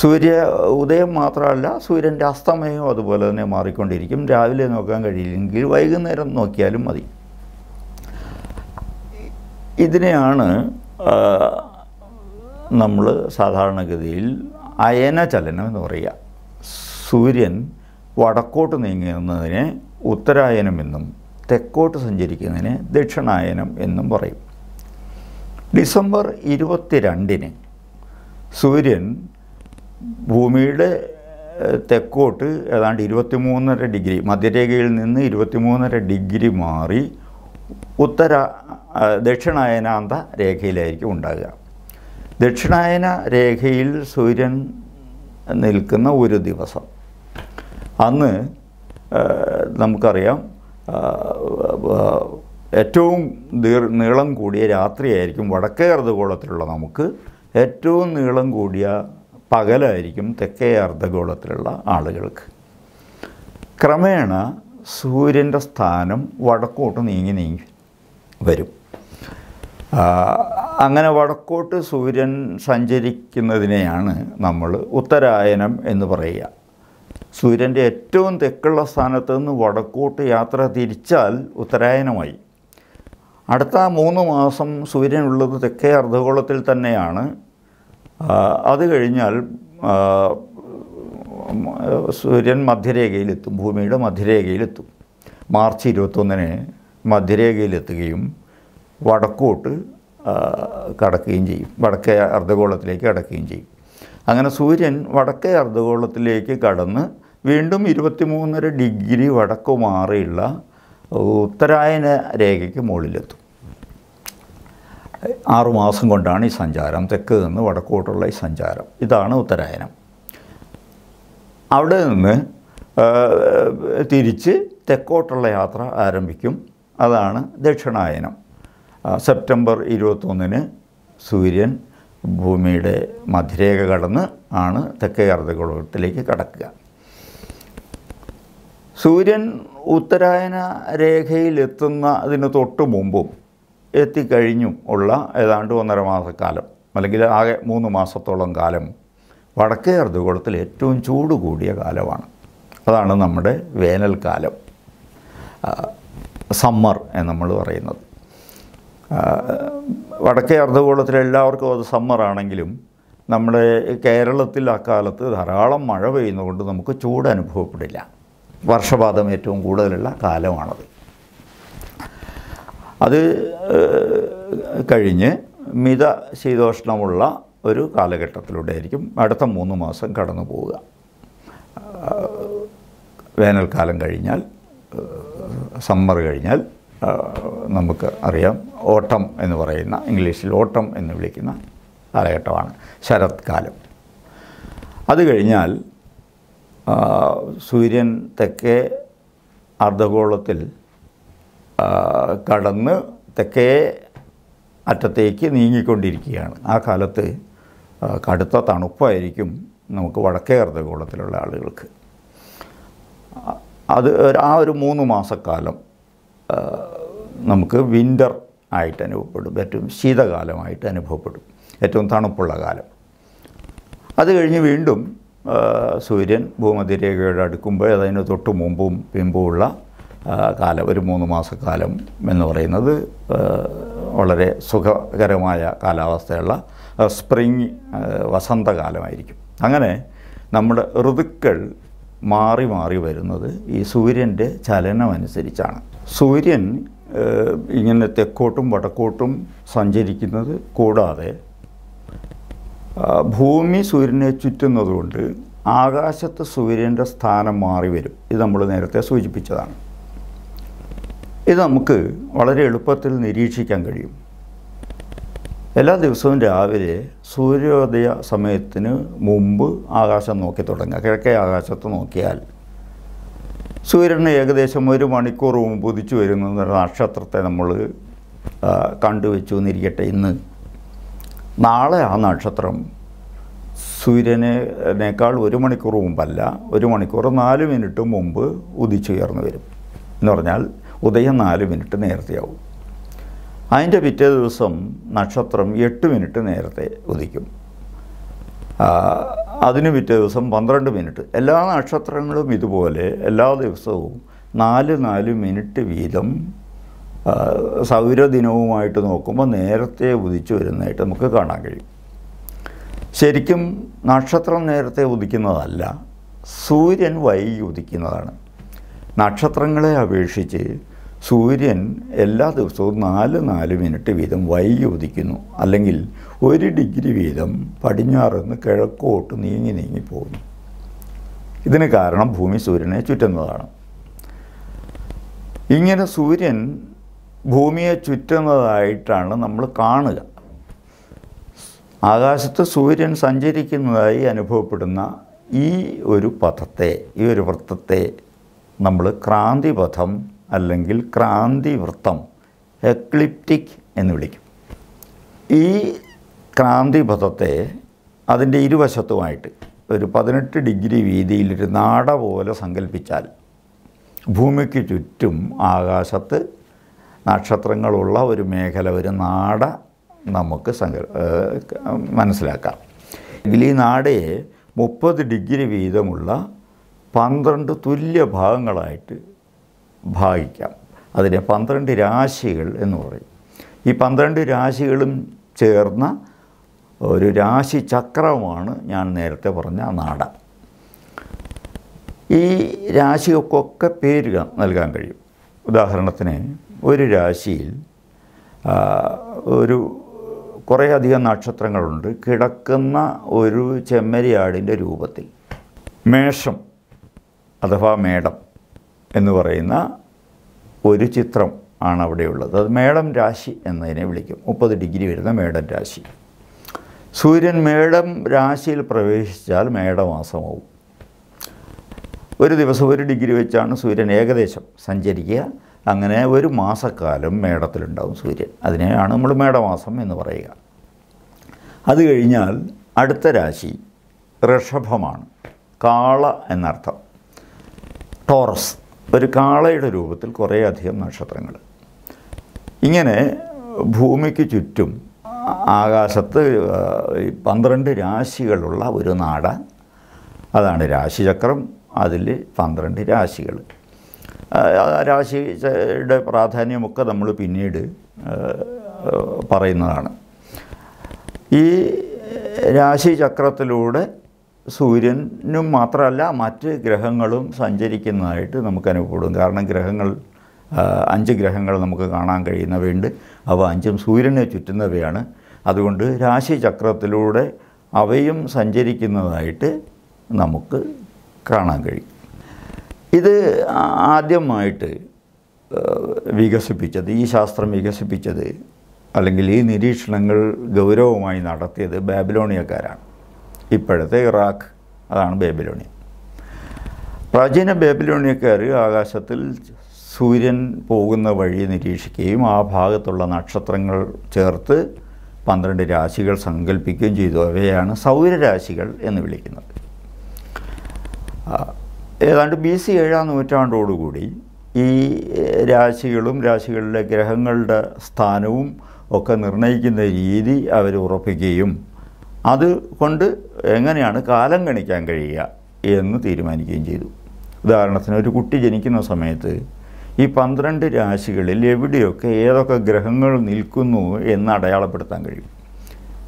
സൂര്യ ഉദയം മാത്രമല്ല സൂര്യന്റെ അസ്തമയവും അതുപോലെ തന്നെ മാറിക്കൊണ്ടിരിക്കും. രാവിലെ നോക്കാൻ കഴിയില്ലെങ്കിൽ വൈകുന്നേരം നോക്കിയാലും മതി. ഇതിനെയാണ് നമ്മൾ സാധാരണഗതിയിൽ അയനചലനം എന്ന് പറയുക. സൂര്യൻ വടക്കോട്ട് നീങ്ങുന്നതിനെ ഉത്തരായനം എന്നും തെക്കോട്ട് സഞ്ചരിക്കുന്നതിനെ ദക്ഷിണായനം എന്നും പറയും. ഡിസംബർ ഇരുപത്തിരണ്ടിന് സൂര്യൻ ഭൂമിയുടെ തെക്കോട്ട് ഏതാണ്ട് ഇരുപത്തിമൂന്നര ഡിഗ്രി മധ്യരേഖയിൽ നിന്ന് ഇരുപത്തിമൂന്നര ഡിഗ്രി മാറി ഉത്തര ദക്ഷിണായനാന്ത രേഖയിലായിരിക്കും ഉണ്ടാകുക. ദക്ഷിണായന രേഖയിൽ സൂര്യൻ നിൽക്കുന്ന ഒരു ദിവസം. അന്ന് നമുക്കറിയാം ഏറ്റവും ദീർ നീളം കൂടിയ രാത്രിയായിരിക്കും വടക്കേ അർദ്ധഗോളത്തിലുള്ള നമുക്ക് ഏറ്റവും നീളം കൂടിയ പകലായിരിക്കും തെക്കേ അർദ്ധഗോളത്തിലുള്ള ആളുകൾക്ക്. ക്രമേണ സൂര്യന്റെ സ്ഥാനം വടക്കോട്ട് നീങ്ങി നീങ്ങി വരും. അങ്ങനെ വടക്കോട്ട് സൂര്യൻ സഞ്ചരിക്കുന്നതിനെയാണ് നമ്മൾ ഉത്തരായനം എന്ന് പറയുക. സൂര്യന്റെ ഏറ്റവും തെക്കുള്ള സ്ഥാനത്ത് നിന്ന് വടക്കോട്ട് യാത്ര തിരിച്ചാൽ ഉത്തരായനമായി. അടുത്ത മൂന്ന് മാസം സൂര്യനുള്ളത് തെക്കേ അർദ്ധഗോളത്തിൽ തന്നെയാണ്. അത് കഴിഞ്ഞാൽ സൂര്യൻ മധ്യരേഖയിലെത്തും ഭൂമിയുടെ മധ്യരേഖയിലെത്തും. മാർച്ച് ഇരുപത്തൊന്നിന് മധ്യരേഖയിലെത്തുകയും വടക്കോട്ട് കടക്കുകയും ചെയ്യും. വടക്കേ അർദ്ധഗോളത്തിലേക്ക് കടക്കുകയും ചെയ്യും. അങ്ങനെ സൂര്യൻ വടക്കേ അർദ്ധഗോളത്തിലേക്ക് കടന്ന് വീണ്ടും ഇരുപത്തിമൂന്നര ഡിഗ്രി വടക്കു മാറിയുള്ള ഉത്തരായന രേഖയ്ക്ക് മുകളിലെത്തും. ആറുമാസം കൊണ്ടാണ് ഈ സഞ്ചാരം തെക്ക് നിന്ന് വടക്കോട്ടുള്ള ഈ സഞ്ചാരം. ഇതാണ് ഉത്തരായനം. അവിടെ നിന്ന് തിരിച്ച് തെക്കോട്ടുള്ള യാത്ര ആരംഭിക്കും. അതാണ് ദക്ഷിണായനം. സെപ്റ്റംബർ ഇരുപത്തൊന്നിന് സൂര്യൻ ഭൂമിയുടെ മധ്യരേഖ കടന്ന് ആണ് തെക്കേ അർദ്ധഗോളത്തിലേക്ക് കടക്കുക. സൂര്യൻ ഉത്തരായന രേഖയിലെത്തുന്ന അതിന് തൊട്ട് മുമ്പും എത്തിക്കഴിഞ്ഞും ഉള്ള ഏതാണ്ട് ഒന്നര മാസക്കാലം അല്ലെങ്കിൽ ആകെ മൂന്ന് മാസത്തോളം കാലം വടക്കേ അർദ്ധഗോളത്തിൽ ഏറ്റവും ചൂട് കൂടിയ കാലമാണ്. അതാണ് നമ്മുടെ വേനൽക്കാലം. സമ്മർ എന്ന് നമ്മൾ പറയുന്നത്. വടക്കേ അർദ്ധഗോളത്തിൽ എല്ലാവർക്കും അത് സമ്മറാണെങ്കിലും നമ്മുടെ കേരളത്തിൽ അക്കാലത്ത് ധാരാളം മഴ പെയ്യുന്നതുകൊണ്ട് നമുക്ക് ചൂട് അനുഭവപ്പെടില്ല. വർഷപാതം ഏറ്റവും കൂടുതലുള്ള കാലമാണത്. അത് കഴിഞ്ഞ് മിത ശീതോഷ്ണമുള്ള ഒരു കാലഘട്ടത്തിലൂടെ ആയിരിക്കും അടുത്ത മൂന്ന് മാസം കടന്നു പോവുക. വേനൽക്കാലം കഴിഞ്ഞാൽ സമ്മർ കഴിഞ്ഞാൽ നമുക്ക് അറിയാം ഓട്ടം എന്ന് പറയുന്ന ഇംഗ്ലീഷിൽ ഓട്ടം എന്ന് വിളിക്കുന്ന കാലഘട്ടമാണ് ശരത്കാലം. അത് കഴിഞ്ഞാൽ സൂര്യൻ തെക്കേ അർദ്ധഗോളത്തിൽ കടന്ന് തെക്കേ അറ്റത്തേക്ക് നീങ്ങിക്കൊണ്ടിരിക്കുകയാണ്. ആ കാലത്ത് കടുത്ത തണുപ്പായിരിക്കും നമുക്ക് വടക്കേ അർദ്ധഗോളത്തിലുള്ള ആളുകൾക്ക്. അത് ആ ഒരു മൂന്ന് മാസക്കാലം നമുക്ക് വിന്റർ ആയിട്ട് അനുഭവപ്പെടും. ഏറ്റവും ശീതകാലമായിട്ട് അനുഭവപ്പെടും. ഏറ്റവും തണുപ്പുള്ള കാലം. അത് കഴിഞ്ഞ് വീണ്ടും സൂര്യൻ ഭൂമധ്യരേഖയുടെ അടുക്കുമ്പോൾ അതിന് തൊട്ട് മുമ്പും പിമ്പുമുള്ള കാലം ഒരു മൂന്ന് മാസക്കാലം എന്ന് പറയുന്നത് വളരെ സുഖകരമായ കാലാവസ്ഥയുള്ള സ്പ്രിങ് വസന്തകാലമായിരിക്കും. അങ്ങനെ നമ്മുടെ ഋതുക്കൾ മാറി മാറി വരുന്നത് ഈ സൂര്യന്റെ ചലനമനുസരിച്ചാണ്. സൂര്യൻ ഇങ്ങനെ തെക്കോട്ടും വടക്കോട്ടും സഞ്ചരിക്കുന്നത് കൂടാതെ ഭൂമി സൂര്യനെ ചുറ്റുന്നതുകൊണ്ട് ആകാശത്ത് സൂര്യന്റെ സ്ഥാനം മാറി വരും. ഇത് നമ്മൾ നേരത്തെ സൂചിപ്പിച്ചതാണ്. ഇത് നമുക്ക് വളരെ എളുപ്പത്തിൽ നിരീക്ഷിക്കാൻ കഴിയും. എല്ലാ ദിവസവും രാവിലെ സൂര്യോദയ സമയത്തിന് മുമ്പ് ആകാശം നോക്കി തുടങ്ങുക. കിഴക്കേ ആകാശത്ത് നോക്കിയാൽ സൂര്യന് ഏകദേശം ഒരു മണിക്കൂർ മുമ്പ് ഉദിച്ചു വരുന്ന നക്ഷത്രത്തെ നമ്മൾ കണ്ടുവെച്ചു എന്നിരിക്കട്ടെ. ഇന്ന് നാളെ ആ നക്ഷത്രം സൂര്യനേക്കാൾ ഒരു മണിക്കൂർ മുമ്പല്ല ഒരു മണിക്കൂർ നാല് മിനിറ്റ് മുമ്പ് ഉദിച്ചുയർന്നു വരും. എന്ന് പറഞ്ഞാൽ ഉദയം നാല് മിനിറ്റ് നേരത്തെയാവും. അതിന്റെ പിറ്റേ ദിവസം നക്ഷത്രം എട്ട് മിനിറ്റ് നേരത്തെ ഉദിക്കും. അതിന് പിറ്റേ ദിവസം പന്ത്രണ്ട് മിനിറ്റ്. എല്ലാ നക്ഷത്രങ്ങളും ഇതുപോലെ എല്ലാ ദിവസവും നാല് നാല് മിനിറ്റ് വീതം സൗരദിനവുമായിട്ട് നോക്കുമ്പോൾ നേരത്തെ ഉദിച്ചു വരുന്നതായിട്ട് നമുക്ക് കാണാൻ കഴിയും. ശരിക്കും നക്ഷത്രം നേരത്തെ ഉദിക്കുന്നതല്ല സൂര്യൻ വൈകി ഉദിക്കുന്നതാണ്. നക്ഷത്രങ്ങളെ അപേക്ഷിച്ച് സൂര്യൻ എല്ലാ ദിവസവും നാല് നാല് മിനിറ്റ് വീതം വൈകി ഉദിക്കുന്നു അല്ലെങ്കിൽ ഒരു ഡിഗ്രി വീതം പടിഞ്ഞാറുന്ന് കിഴക്കോട്ട് നീങ്ങി നീങ്ങി പോകുന്നു. ഇതിന് കാരണം ഭൂമി സൂര്യനെ ചുറ്റുന്നതാണ്. ഇങ്ങനെ സൂര്യൻ ഭൂമിയെ ചുറ്റുന്നതായിട്ടാണ് നമ്മൾ കാണുക. ആകാശത്ത് സൂര്യൻ സഞ്ചരിക്കുന്നതായി അനുഭവപ്പെടുന്ന ഈ ഒരു പഥത്തെ ഈ ഒരു വൃത്തത്തെ നമ്മൾ ക്രാന്തിപഥം അല്ലെങ്കിൽ ക്രാന്തി വൃത്തം എക്ലിപ്റ്റിക് എന്ന് വിളിക്കും. ഈ ക്രാന്തിപഥത്തെ അതിന്റെ ഇരുവശത്തുമായിട്ട് ഒരു പതിനെട്ട് ഡിഗ്രി വീതിയിലൊരു നാട പോലെ സങ്കല്പിച്ചാൽ ഭൂമിക്ക് ചുറ്റും ആകാശത്ത് നക്ഷത്രങ്ങളുള്ള ഒരു മേഖല ഒരു നാട നമുക്ക് സങ്ക മനസ്സിലാക്കാം. എങ്കിൽ ഈ നാടയെ മുപ്പത് ഡിഗ്രി വീതമുള്ള പന്ത്രണ്ട് തുല്യ ഭാഗങ്ങളായിട്ട് ഭാഗിക്കാം. അതിനെ പന്ത്രണ്ട് രാശികൾ എന്ന് പറയും. ഈ പന്ത്രണ്ട് രാശികളും ചേർന്ന ഒരു രാശി ചക്രമാണ് ഞാൻ നേരത്തെ പറഞ്ഞ നാട. ഈ രാശികൾക്കൊക്കെ പേര് നൽകാൻ കഴിയും. ഉദാഹരണത്തിന് ഒരു രാശിയിൽ ഒരു കുറേയധികം നക്ഷത്രങ്ങളുണ്ട്. കിടക്കുന്ന ഒരു ചെമ്മരിയാടിന്റെ രൂപത്തിൽ. മേഷം അഥവാ മേടം. എന്ന് പറയുന്ന ഒരു ചിത്രം ആണ് അവിടെയുള്ളത് അത് മേടം രാശി എന്നതിനെ വിളിക്കും. മുപ്പത് ഡിഗ്രി വരുന്ന മേടം രാശി. സൂര്യൻ മേടം രാശിയിൽ പ്രവേശിച്ചാൽ മേടമാസമാവും. ഒരു ദിവസം ഒരു ഡിഗ്രി വെച്ചാണ് സൂര്യൻ ഏകദേശം സഞ്ചരിക്കുക. അങ്ങനെ ഒരു മാസക്കാലം മേടത്തിലുണ്ടാവും സൂര്യൻ. അതിനെയാണ് നമ്മൾ മേടമാസം എന്ന് പറയുക. അത് കഴിഞ്ഞാൽ അടുത്ത രാശി ഋഷഭമാണ്. കാള എന്നർത്ഥം. ടോറസ്. ഒരു കാളയുടെ രൂപത്തിൽ കുറേയധികം നക്ഷത്രങ്ങൾ. ഇങ്ങനെ ഭൂമിക്ക് ചുറ്റും ആകാശത്ത് പന്ത്രണ്ട് രാശികളുള്ള ഒരു നാട. അതാണ് രാശിചക്രം അതിൽ പന്ത്രണ്ട് രാശികൾ. രാശിയുടെ പ്രാധാന്യമൊക്കെ നമ്മൾ പിന്നീട് പറയുന്നതാണ്. ഈ രാശിചക്രത്തിലൂടെ സൂര്യനും മാത്രമല്ല മറ്റ് ഗ്രഹങ്ങളും സഞ്ചരിക്കുന്നതായിട്ട് നമുക്ക് അനുഭവപ്പെടും. കാരണം ഗ്രഹങ്ങൾ അഞ്ച് ഗ്രഹങ്ങൾ നമുക്ക് കാണാൻ കഴിയുന്നവയുണ്ട്. അവ അഞ്ചും സൂര്യനെ ചുറ്റുന്നവയാണ്. അതുകൊണ്ട് രാശിചക്രത്തിലൂടെ അവയും സഞ്ചരിക്കുന്നതായിട്ട് നമുക്ക് കാണാൻ കഴിയും. ഇത് ആദ്യമായിട്ട് വികസിപ്പിച്ചത് ഈ ശാസ്ത്രം വികസിപ്പിച്ചത് അല്ലെങ്കിൽ ഈ നിരീക്ഷണങ്ങൾ ഗൗരവമായി നടത്തിയത് ബാബിലോണിയക്കാരാണ്. ഇപ്പോഴത്തെ ഇറാഖ് അതാണ് ബാബിലോണിയ പ്രാചീന ബാബിലോണിയക്കാർ ആകാശത്തിൽ സൂര്യൻ പോകുന്ന വഴി നിരീക്ഷിക്കുകയും ആ ഭാഗത്തുള്ള നക്ഷത്രങ്ങൾ ചേർത്ത് പന്ത്രണ്ട് രാശികൾ സങ്കല്പിക്കുകയും ചെയ്തു. അവയാണ് സൗരരാശികൾ എന്ന് വിളിക്കുന്നത്. ഏതാണ്ട് ബി സി ഏഴാം നൂറ്റാണ്ടോടുകൂടി ഈ രാശികളും രാശികളിലെ ഗ്രഹങ്ങളുടെ സ്ഥാനവും ഒക്കെ നിർണയിക്കുന്ന രീതി അവർ ഉറപ്പിക്കുകയും അത് കൊണ്ട് എങ്ങനെയാണ് കാലം ഗണിക്കാൻ കഴിയുക എന്ന് തീരുമാനിക്കുകയും ചെയ്തു. ഉദാഹരണത്തിന് ഒരു കുട്ടി ജനിക്കുന്ന സമയത്ത് ഈ പന്ത്രണ്ട് രാശികളിൽ എവിടെയൊക്കെ ഏതൊക്കെ ഗ്രഹങ്ങൾ നിൽക്കുന്നു എന്ന് അടയാളപ്പെടുത്താൻ കഴിയും.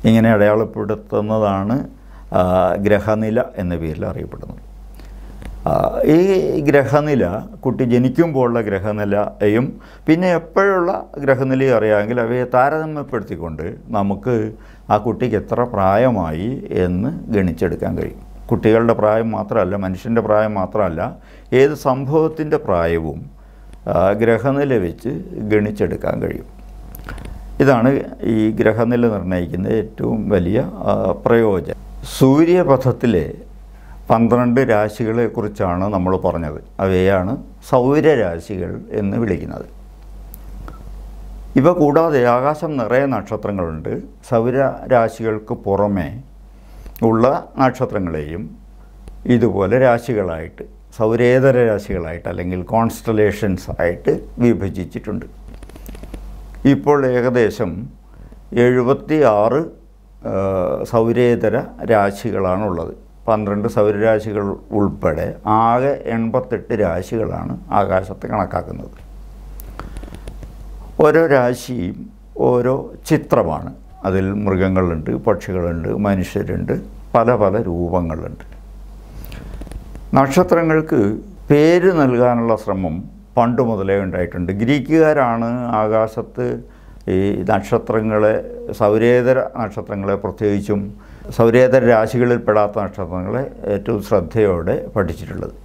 ഇങ്ങനെ അടയാളപ്പെടുത്തുന്നതാണ് ഗ്രഹനില എന്ന പേരിൽ അറിയപ്പെടുന്നത്. ഈ ഗ്രഹനില കുട്ടി ജനിക്കുമ്പോഴുള്ള ഗ്രഹനിലയും പിന്നെ എപ്പോഴുള്ള ഗ്രഹനിലയും അറിയാമെങ്കിൽ അവയെ താരതമ്യപ്പെടുത്തിക്കൊണ്ട് നമുക്ക് ആ കുട്ടിക്ക് എത്ര പ്രായമായി എന്ന് ഗണിച്ചെടുക്കാൻ കഴിയും. കുട്ടികളുടെ പ്രായം മാത്രമല്ല മനുഷ്യന്റെ പ്രായം മാത്രമല്ല ഏത് സംഭവത്തിന്റെ പ്രായവും ഗ്രഹനില വെച്ച് ഗണിച്ചെടുക്കാൻ കഴിയും. ഇതാണ് ഈ ഗ്രഹനില നിർണയിക്കുന്ന ഏറ്റവും വലിയ പ്രയോജനം. സൂര്യപഥത്തിലെ പന്ത്രണ്ട് രാശികളെക്കുറിച്ചാണ് നമ്മൾ പറഞ്ഞത്. അവയാണ് സൗരരാശികൾ എന്ന് വിളിക്കുന്നത്. ഇവ കൂടാതെ ആകാശം നിറയെ നക്ഷത്രങ്ങളുണ്ട്. സൗരരാശികൾക്ക് പുറമേ ഉള്ള നക്ഷത്രങ്ങളെയും ഇതുപോലെ രാശികളായിട്ട് സൗരേതര രാശികളായിട്ട് അല്ലെങ്കിൽ കോൺസ്റ്റലേഷൻസ് ആയിട്ട് വിഭജിച്ചിട്ടുണ്ട്. ഇപ്പോൾ ഏകദേശം എഴുപത്തി ആറ് സൗരേതര രാശികളാണുള്ളത്. പന്ത്രണ്ട് സൗരരാശികൾ ഉൾപ്പെടെ ആകെ എൺപത്തെട്ട് രാശികളാണ് ആകാശത്ത് കണക്കാക്കുന്നത്. ഓരോ രാശിയും ഓരോ ചിത്രമാണ്. അതിൽ മൃഗങ്ങളുണ്ട് പക്ഷികളുണ്ട് മനുഷ്യരുണ്ട് പല പല രൂപങ്ങളുണ്ട്. നക്ഷത്രങ്ങൾക്ക് പേര് നൽകാനുള്ള ശ്രമം പണ്ട് മുതലേ ഉണ്ടായിട്ടുണ്ട്. ഗ്രീക്കുകാരാണ് ആകാശത്ത് ഈ നക്ഷത്രങ്ങളെ സൗരേതര നക്ഷത്രങ്ങളെ പ്രത്യേകിച്ചും സൗരേതര രാശികളിൽ പെടാത്ത നക്ഷത്രങ്ങളെ ഏറ്റവും ശ്രദ്ധയോടെ പഠിച്ചിട്ടുള്ളത്.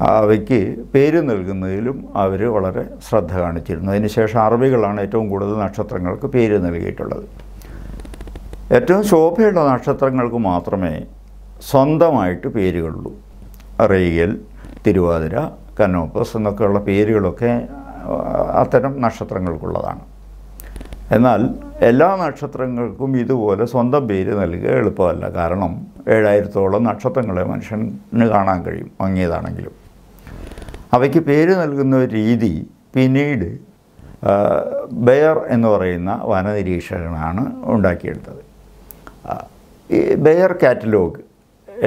അവയ്ക്ക് പേര് നൽകുന്നതിലും അവർ വളരെ ശ്രദ്ധ കാണിച്ചിരുന്നു. അതിനുശേഷം അറബികളാണ് ഏറ്റവും കൂടുതൽ നക്ഷത്രങ്ങൾക്ക് പേര് നൽകിയിട്ടുള്ളത്. ഏറ്റവും ശോഭയുള്ള നക്ഷത്രങ്ങൾക്ക് മാത്രമേ സ്വന്തമായിട്ട് പേരുകളുള്ളൂ. റെയ്യൽ തിരുവാതിര കനോപ്പസ് എന്നൊക്കെയുള്ള പേരുകളൊക്കെ അത്തരം നക്ഷത്രങ്ങൾക്കുള്ളതാണ്. എന്നാൽ എല്ലാ നക്ഷത്രങ്ങൾക്കും ഇതുപോലെ സ്വന്തം പേര് നൽകുക എളുപ്പമല്ല. കാരണം ഏഴായിരത്തോളം നക്ഷത്രങ്ങളെ മനുഷ്യന് കാണാൻ കഴിയും മങ്ങിയതാണെങ്കിലും. അവയ്ക്ക് പേര് നൽകുന്ന രീതി പിന്നീട് ബെയർ എന്ന് പറയുന്ന വനനിരീക്ഷകനാണ് ഉണ്ടാക്കിയെടുത്തത്. ഈ ബെയർ കാറ്റലോഗ്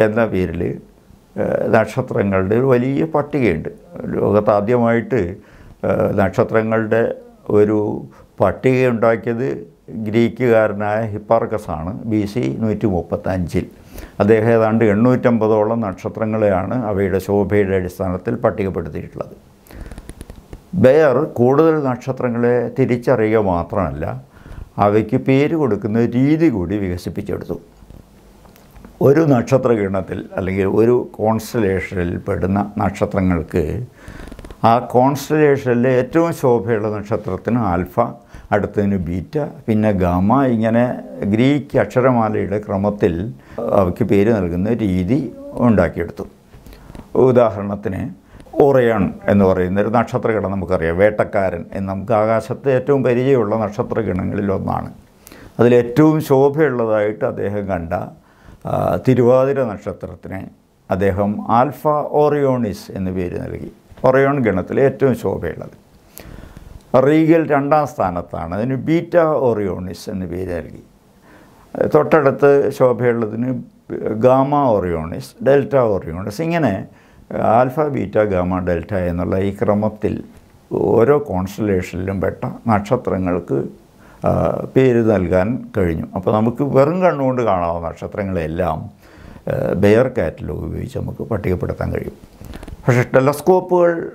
എന്ന പേരിൽ നക്ഷത്രങ്ങളുടെ ഒരു വലിയ പട്ടികയുണ്ട്. ലോകത്താദ്യമായിട്ട് നക്ഷത്രങ്ങളുടെ ഒരു പട്ടിക ഉണ്ടാക്കിയത് ഗ്രീക്കുകാരനായ ഹിപ്പാർക്കസാണ് ബി സി നൂറ്റി മുപ്പത്തഞ്ചിൽ. അദ്ദേഹം ഏതാണ്ട് എണ്ണൂറ്റമ്പതോളം നക്ഷത്രങ്ങളെയാണ് അവയുടെ ശോഭയുടെ അടിസ്ഥാനത്തിൽ പട്ടികപ്പെടുത്തിയിട്ടുള്ളത്. ബെയർ കൂടുതൽ നക്ഷത്രങ്ങളെ തിരിച്ചറിയുക മാത്രമല്ല അവയ്ക്ക് പേര് കൊടുക്കുന്ന രീതി കൂടി വികസിപ്പിച്ചെടുത്തു. ഒരു നക്ഷത്രഗണത്തിൽ അല്ലെങ്കിൽ ഒരു കോൺസ്റ്റലേഷനിൽ പെടുന്ന നക്ഷത്രങ്ങൾക്ക് ആ കോൺസ്റ്റലേഷനിലെ ഏറ്റവും ശോഭയുള്ള നക്ഷത്രത്തിന് ആൽഫ അടുത്തതിന് ബീറ്റ. പിന്നെ ഗാമ ഇങ്ങനെ ഗ്രീക്ക് അക്ഷരമാലയുടെ ക്രമത്തിൽ അവയ്ക്ക് പേര് നൽകുന്ന രീതി ഉണ്ടാക്കിയെടുത്തു. ഉദാഹരണത്തിന് ഓറിയൺ എന്ന് പറയുന്ന ഒരു നക്ഷത്രഗണം നമുക്കറിയാം. വേട്ടക്കാരൻ എന്ന് നമുക്ക് ആകാശത്തെ ഏറ്റവും പരിചയമുള്ള നക്ഷത്രഗണങ്ങളിൽ ഒന്നാണ്. അതിലേറ്റവും ശോഭയുള്ളതായിട്ട് അദ്ദേഹം കണ്ട തിരുവാതിര നക്ഷത്രത്തിന് അദ്ദേഹം ആൽഫ ഓറിയോണിസ് എന്ന് പേര് നൽകി. ഒറയോൺ ഗണത്തിലെ ഏറ്റവും ശോഭയുള്ളത്. റീഗൽ രണ്ടാം സ്ഥാനത്താണ്. അതിന് ബീറ്റ ഓറിയോണിസ് എന്ന് പേര് നൽകി. തൊട്ടടുത്ത് ശോഭയുള്ളതിന് ഗാമ ഓറിയോണിസ് ഡെൽറ്റ ഓറിയോണിസ്. ഇങ്ങനെ ആൽഫ ബീറ്റ ഗാമ ഡെൽറ്റ എന്നുള്ള ഈ ക്രമത്തിൽ ഓരോ കോൺസ്റ്റലേഷനിലും പെട്ട നക്ഷത്രങ്ങൾക്ക് പേര് നൽകാൻ കഴിഞ്ഞു. അപ്പോൾ നമുക്ക് വെറും കണ്ണുകൊണ്ട് കാണാവുന്ന നക്ഷത്രങ്ങളെല്ലാം ബെയർ കാറ്റലോഗ് ഉപയോഗിച്ച് നമുക്ക് പട്ടികപ്പെടുത്താൻ കഴിയും. പക്ഷേ ടെലസ്കോപ്പുകൾ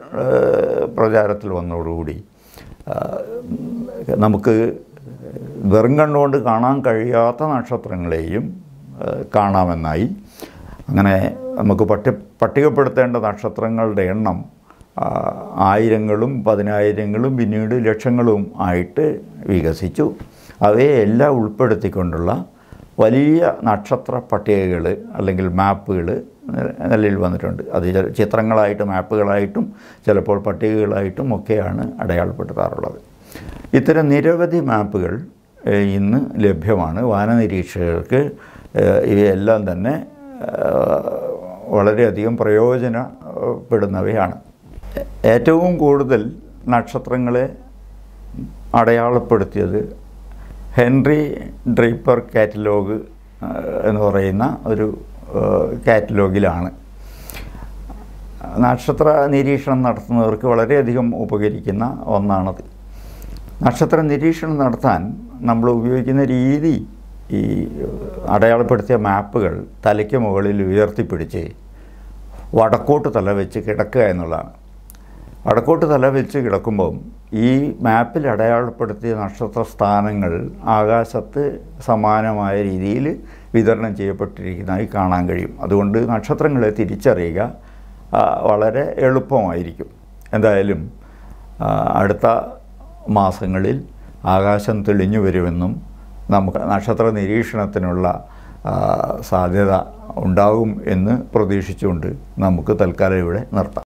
പ്രചാരത്തിൽ വന്നതോടുകൂടി നമുക്ക് വെറും കണ്ണുകൊണ്ട് കാണാൻ കഴിയാത്ത നക്ഷത്രങ്ങളെയും കാണാമെന്നായി. അങ്ങനെ നമുക്ക് പട്ടി പട്ടികപ്പെടുത്തേണ്ട നക്ഷത്രങ്ങളുടെ എണ്ണം ആയിരങ്ങളും പതിനായിരങ്ങളും പിന്നീട് ലക്ഷങ്ങളും ആയിട്ട് വികസിച്ചു. അവയെ എല്ലാം ഉൾപ്പെടുത്തിക്കൊണ്ടുള്ള വലിയ നക്ഷത്ര പട്ടികകൾ അല്ലെങ്കിൽ മാപ്പുകൾ നിലയിൽ വന്നിട്ടുണ്ട്. അത് ചിത്രങ്ങളായിട്ടും മാപ്പുകളായിട്ടും ചിലപ്പോൾ പട്ടികകളായിട്ടും ഒക്കെയാണ് അടയാളപ്പെടുത്താറുള്ളത്. ഇത്തരം നിരവധി മാപ്പുകൾ ഇന്ന് ലഭ്യമാണ്. വാനനിരീക്ഷകർക്ക് ഇവയെല്ലാം തന്നെ വളരെയധികം പ്രയോജനപ്പെടുന്നവയാണ്. ഏറ്റവും കൂടുതൽ നക്ഷത്രങ്ങളെ അടയാളപ്പെടുത്തിയത് ഹെൻറി ഡ്രീപ്പർ കാറ്റലോഗ് എന്ന് പറയുന്ന ഒരു കാറ്റലോഗിലാണ്. നക്ഷത്ര നിരീക്ഷണം നടത്തുന്നവർക്ക് വളരെയധികം ഉപകരിക്കുന്ന ഒന്നാണത്. നക്ഷത്ര നിരീക്ഷണം നടത്താൻ നമ്മൾ ഉപയോഗിക്കുന്ന രീതി ഈ അടയാളപ്പെടുത്തിയ മാപ്പുകൾ തലയ്ക്ക് മുകളിൽ ഉയർത്തിപ്പിടിച്ച് വടക്കോട്ട് തല വെച്ച് കിടക്കുക എന്നുള്ളതാണ്. വടക്കോട്ട് തല വെച്ച് കിടക്കുമ്പം ഈ മാപ്പിൽ അടയാളപ്പെടുത്തിയ നക്ഷത്ര സ്ഥാനങ്ങൾ ആകാശത്ത് സമാനമായ രീതിയിൽ വിതരണം ചെയ്യപ്പെട്ടിരിക്കുന്നതായി കാണാൻ കഴിയും. അതുകൊണ്ട് നക്ഷത്രങ്ങളെ തിരിച്ചറിയുക വളരെ എളുപ്പമായിരിക്കും. എന്തായാലും അടുത്ത മാസങ്ങളിൽ ആകാശം തെളിഞ്ഞു വരുമെന്നും നമുക്ക് നക്ഷത്ര നിരീക്ഷണത്തിനുള്ള സാധ്യത ഉണ്ടാകും എന്ന് പ്രതീക്ഷിച്ചുകൊണ്ട് നമുക്ക് തൽക്കാലം ഇവിടെ നിർത്താം.